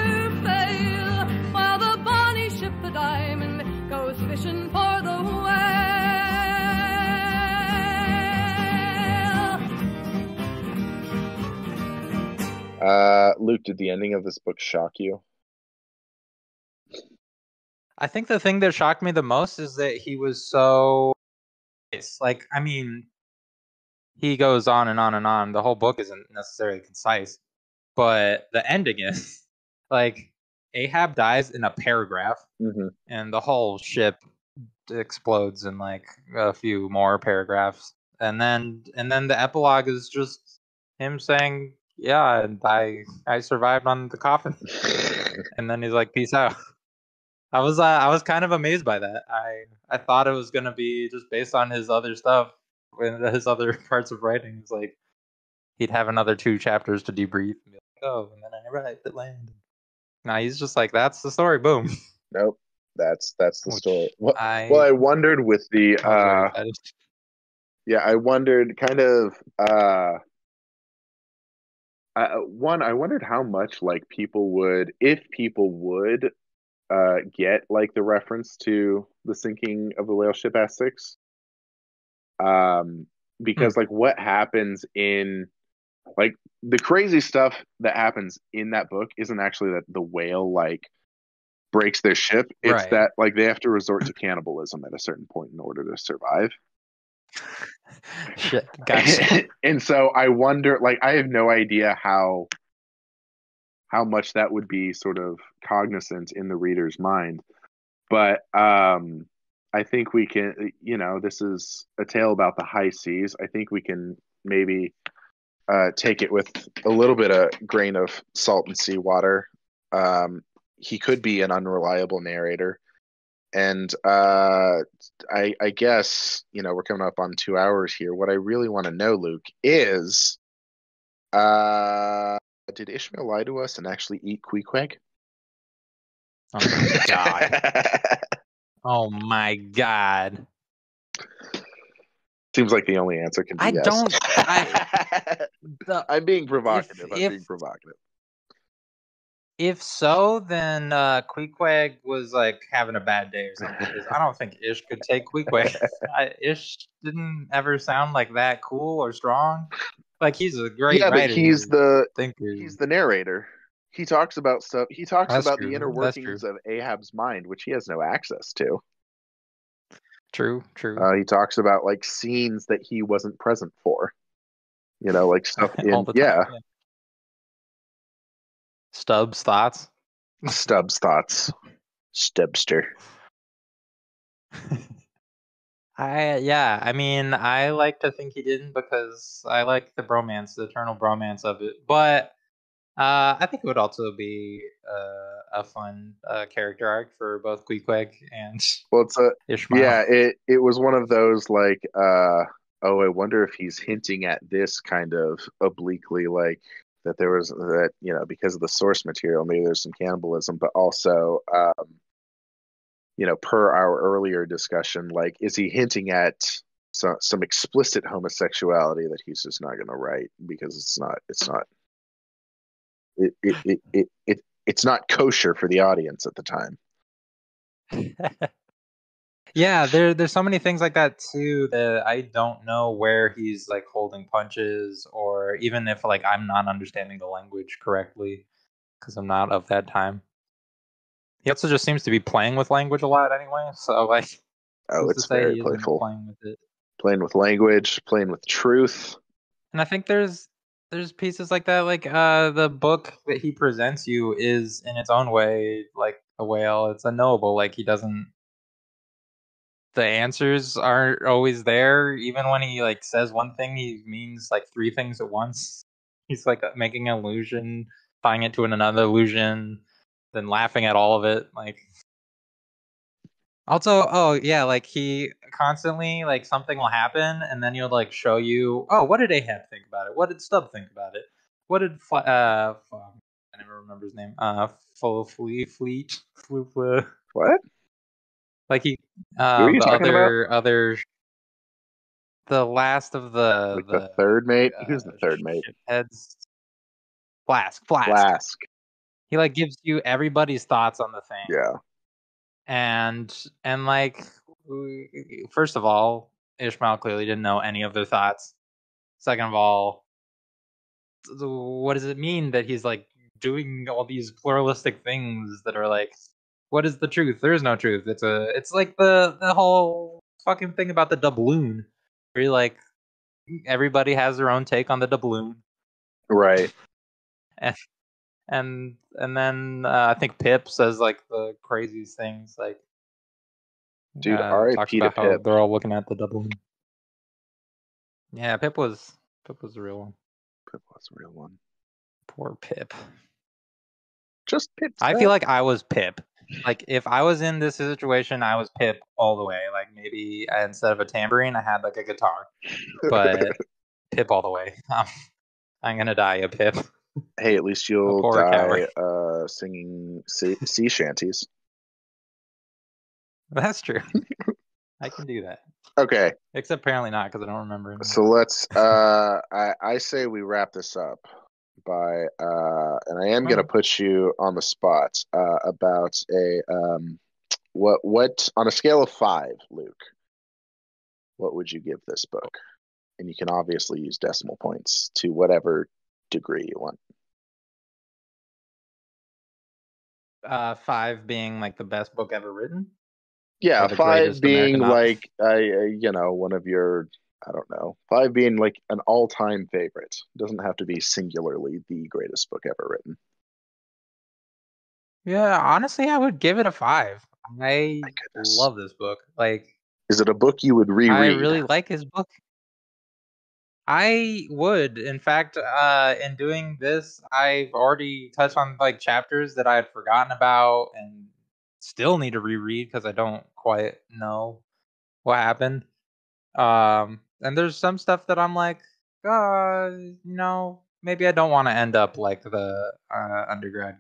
fail, while the bonny ship, the Diamond, goes fishing for the whale. Uh, Luke, did the ending of this book shock you? I think the thing that shocked me the most is that he was so. It's like, I mean, he goes on and on and on. The whole book isn't necessarily concise, but the ending is like Ahab dies in a paragraph, Mm-hmm. and the whole ship explodes in like a few more paragraphs, and then and then the epilogue is just him saying, "Yeah, and I I survived on the coffin," and then he's like, "Peace out." I was uh, I was kind of amazed by that. I I thought it was gonna be just based on his other stuff, and his other parts of writing. It's like he'd have another two chapters to debrief and be like, oh, and then I write the land. Nah, he's just like that's the story. Boom. Nope. That's that's the Which story. Well, I well, I wondered with the I was very uh yeah, I wondered kind of uh uh, one, I wondered how much like people would, if people would, uh, get like the reference to the sinking of the whale ship Essex. Um, because like what happens in like the crazy stuff that happens in that book isn't actually that the whale like breaks their ship. It's Right. that like they have to resort to cannibalism at a certain point in order to survive. Shit, gotcha. and so I wonder, like, I have no idea how how much that would be sort of cognizant in the reader's mind, but um, I think we can. You know, this is a tale about the high seas. I think we can maybe uh, take it with a little bit of grain of salt and seawater. Um, he could be an unreliable narrator. And uh, I, I guess you know we're coming up on two hours here. What I really want to know, Luke, is uh, did Ishmael lie to us and actually eat Queequeg? Oh my god. Oh my god. Seems like the only answer can be I yes. don't- I- I'm being provocative. I'm if- being provocative. If so, then uh, Queequeg was like having a bad day or something. I don't think Ish could take Queequeg. I, Ish didn't ever sound like that cool or strong. Like he's a great yeah, writer. but he's the thinker. he's the narrator. He talks about stuff. He talks That's about true. the inner workings of Ahab's mind, which he has no access to. true, true. Uh, he talks about like scenes that he wasn't present for. You know, like stuff in time, yeah, Stubb's thoughts. Stubb's thoughts, Stubster. I yeah, I mean, I like to think he didn't because I like the bromance, the eternal bromance of it. But uh, I think it would also be uh, a fun uh, character arc for both Queequeg and Well, it's a Ishmael. yeah. It it was one of those like uh oh, I wonder if he's hinting at this kind of obliquely, like that there was that you know because of the source material, maybe there's some cannibalism, but also um you know per our earlier discussion, like is he hinting at some some explicit homosexuality that he's just not going to write because it's not it's not it it, it it it it's not kosher for the audience at the time. yeah, there there's so many things like that too that I don't know where he's like holding punches or even if like I'm not understanding the language correctly because I'm not of that time. He also just seems to be playing with language a lot anyway, so like Oh, it's very playful. playing with it. playing with language, playing with truth. And I think there's there's pieces like that. Like uh, the book that he presents you is in its own way like a whale. It's unknowable. Like he doesn't. The answers aren't always there. Even when he like says one thing, he means like three things at once. He's like making an illusion, tying it to another illusion, then laughing at all of it. Like also, oh yeah, like he constantly like something will happen, and then he'll like show you, oh, what did Ahab think about it? What did Stubb think about it? What did uh, I never remember his name. Uh, Full Fleet Fleet, What? Like he, um, the other other, the last of the Like the, third mate? Who's the uh, third mate? Heads, Flask, Flask. Flask. He like gives you everybody's thoughts on the thing. Yeah. and and like first of all ishmael clearly didn't know any of their thoughts second of all what does it mean that he's like doing all these pluralistic things that are like what is the truth there is no truth it's a it's like the the whole fucking thing about the doubloon where you're like everybody has their own take on the doubloon Right. and and and then uh, I think Pip says like the craziest things, like Dude, uh, R.I.P. talks to about how Pip. they're all looking at the doubloon. Yeah, Pip was Pip was the real one. Pip was the real one. Poor Pip. Just Pip. I feel like I was Pip. Like if I was in this situation, I was Pip all the way. Like maybe uh, instead of a tambourine, I had like a guitar, but Pip all the way. Um, I'm gonna die a Pip. hey, at least you'll die uh, singing sea, sea shanties. That's true. I can do that. Okay, Except apparently not because I don't remember. anymore. so let's. Uh, I I say we wrap this up by, uh, and I am gonna Oh. put you on the spot uh, about a um, what what on a scale of five, Luke. What would you give this book? And you can obviously use decimal points to whatever degree you want. uh, five being like the best book ever written. Yeah, five being American author. like uh, you know one of your I don't know five being like an all-time favorite. Doesn't have to be singularly the greatest book ever written. Yeah, honestly, I would give it a five. I love this book. Like, Is it a book you would reread? I really like his book. I would. In fact, uh, in doing this, I've already touched on like chapters that I had forgotten about and still need to reread because I don't quite know what happened. Um, and there's some stuff that I'm like, uh, you know, maybe I don't want to end up like the uh, undergrad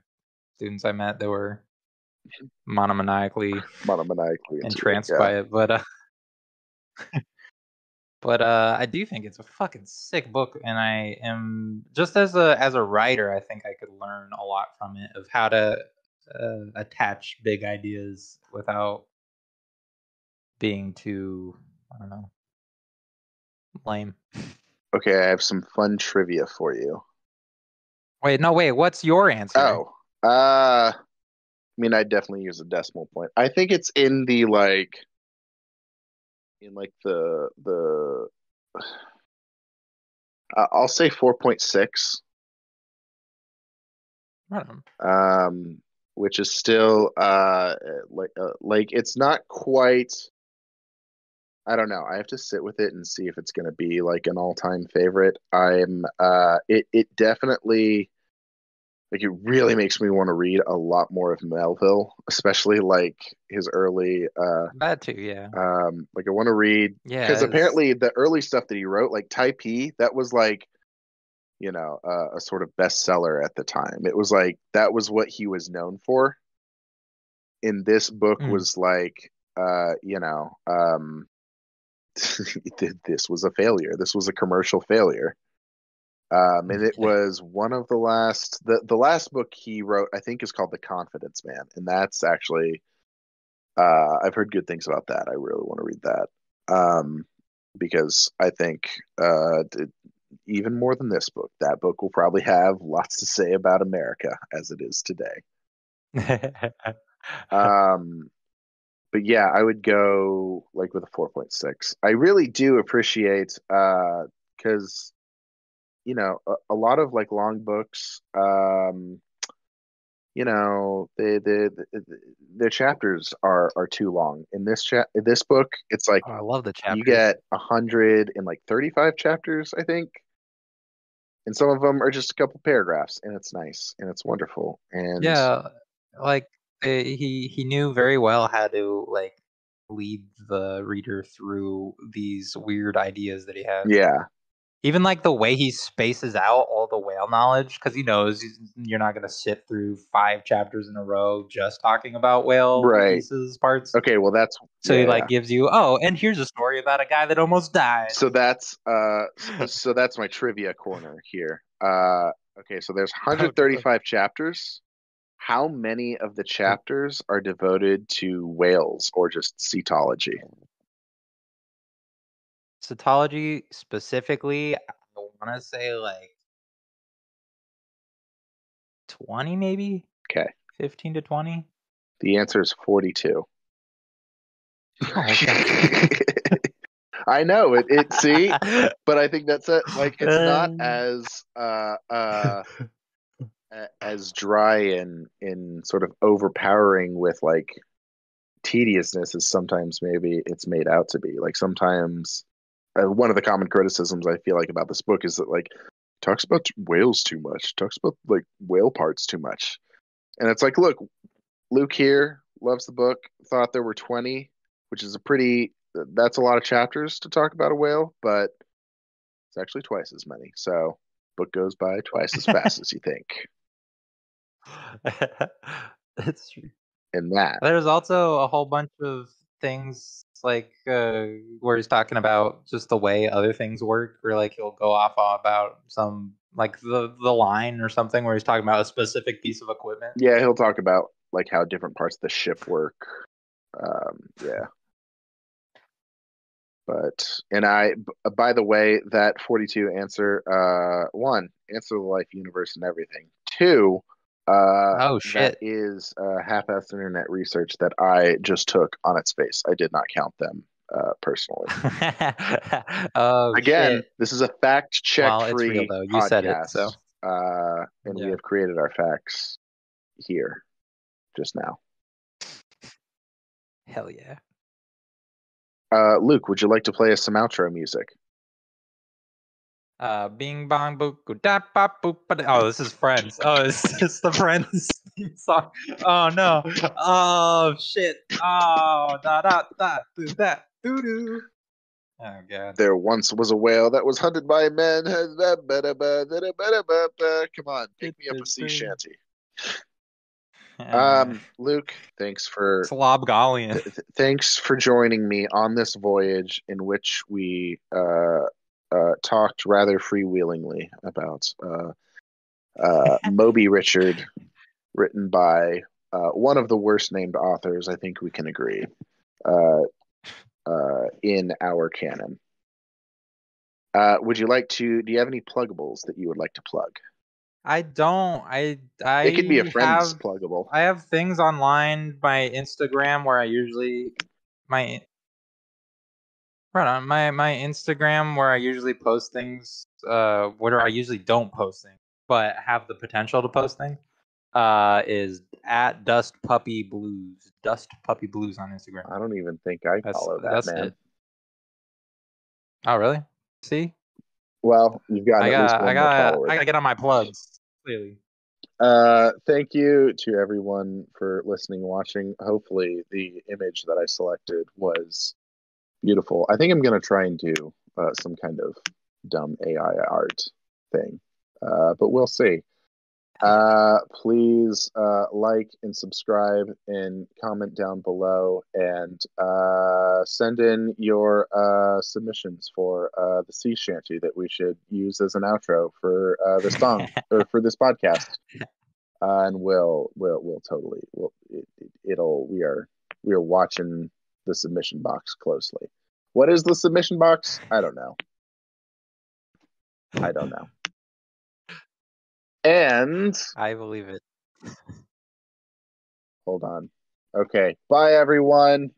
students I met that were monomaniacally monomaniacally entranced yeah. by it, but uh, but uh, I do think it's a fucking sick book, and I am just as a as a writer, I think I could learn a lot from it of how to uh, attach big ideas without being too I don't know lame. Okay, I have some fun trivia for you. Wait, no, wait. What's your answer? Oh, uh, I mean, I definitely use a decimal point. I think it's in the like, in like the the. Uh, I'll say four point six. I um, which is still uh like uh, like it's not quite. I don't know. I have to sit with it and see if it's going to be like an all-time favorite. I'm uh it it definitely like it really makes me want to read a lot more of Melville, especially like his early uh that too. Yeah, um like I want to read yeah. because apparently the early stuff that he wrote like Typee that was like you know uh, a sort of bestseller at the time it was like that was what he was known for in this book Mm. was like uh you know um this was a failure. This was a commercial failure. Um and it was one of the last the the last book he wrote i think is called the confidence man. And that's actually uh i've heard good things about that. I really want to read that. Um because I think uh, even more than this book, that book will probably have lots to say about America as it is today. Um, but yeah, I would go like with a 4.6. I really do appreciate because you know a, a lot of like long books, um, you know, they the, the their chapters are are too long. In this chat, in this book, it's like Oh, I love the chapter. you get a hundred and like thirty-five chapters, I think, and some of them are just a couple paragraphs, and it's nice and it's wonderful. And yeah like he he knew very well how to like lead the reader through these weird ideas that he had yeah, even like the way he spaces out all the whale knowledge because he knows you're not going to sit through five chapters in a row just talking about whale Right. pieces parts okay, well that's so he like gives you oh and here's a story about a guy that almost died So that's uh, so that's my trivia corner here. Uh, okay, so there's 135 chapters. How many of the chapters are devoted to whales or just cetology? Cetology specifically, I want to say like 20 maybe? Okay. 15 to 20? The answer is 42. Oh. I know it. It see, but I think that's it. Like it's not Um. as uh uh as dry and and sort of overpowering with like tediousness as sometimes maybe it's made out to be. Like sometimes uh, one of the common criticisms I feel like about this book is that like talks about whales too much, talks about like whale parts too much, and it's like look. Luke here loves the book. Thought there were twenty, which is a pretty. That's a lot of chapters to talk about a whale, but it's actually twice as many. So book goes by twice as fast as you think. That's true. In that, There's also a whole bunch of things like uh, where he's talking about just the way other things work, where like he'll go off about some like the the line or something where he's talking about a specific piece of equipment. yeah, he'll talk about like how different parts of the ship work. Um, yeah. But and I, b- by the way, that forty-two answer. Uh, one, answer the life, universe, and everything. Two, uh, Oh, shit. is uh, half-assed internet research that I just took on its face. I did not count them uh, personally. oh, Again, shit. this is a fact check well, free real, though. You said it, podcast, so. uh, and we have created our facts here just now. hell yeah. Uh, Luke, would you like to play us some outro music? Uh, bing bong boop da ba boop ba da- Oh, this is Friends. Oh, it's, it's the Friends song. Oh no. Oh shit. Oh da da da do da doo doo. Oh god. There once was a whale that was hunted by men. Come on, pick me up a sea shanty. Um, Luke, thanks for Slobgolian. th- thanks for joining me on this voyage in which we uh, uh, talked rather freewheelingly about uh, uh, Moby Richard, written by uh, one of the worst named authors. I think we can agree uh, uh, in our canon. Uh, would you like to? Do you have any pluggables that you would like to plug? I don't. I. I. it could be a friend's have, pluggable. I have things online. My Instagram where I usually my right on my my Instagram where I usually post things. Uh, where I usually don't post things, but have the potential to post things. Uh, is at Dust Puppy Blues. Dust Puppy Blues on Instagram. I don't even think I That's follow that that's man. it. Oh really? See, Well, you've got I got I got. I gotta get on my plugs. Clearly. Uh, thank you to everyone for listening and watching. Hopefully, the image that I selected was beautiful. I think I'm going to try and do uh, some kind of dumb AI art thing, uh, but we'll see. Uh, please uh, like and subscribe and comment down below and uh, send in your uh, submissions for uh, the sea shanty that we should use as an outro for uh, this song or for this podcast. Uh, and we'll we'll we'll totally we'll, it, it, it'll we are we are watching the submission box closely. What is the submission box? I don't know. I don't know. And I believe it. hold on. Okay. Bye everyone.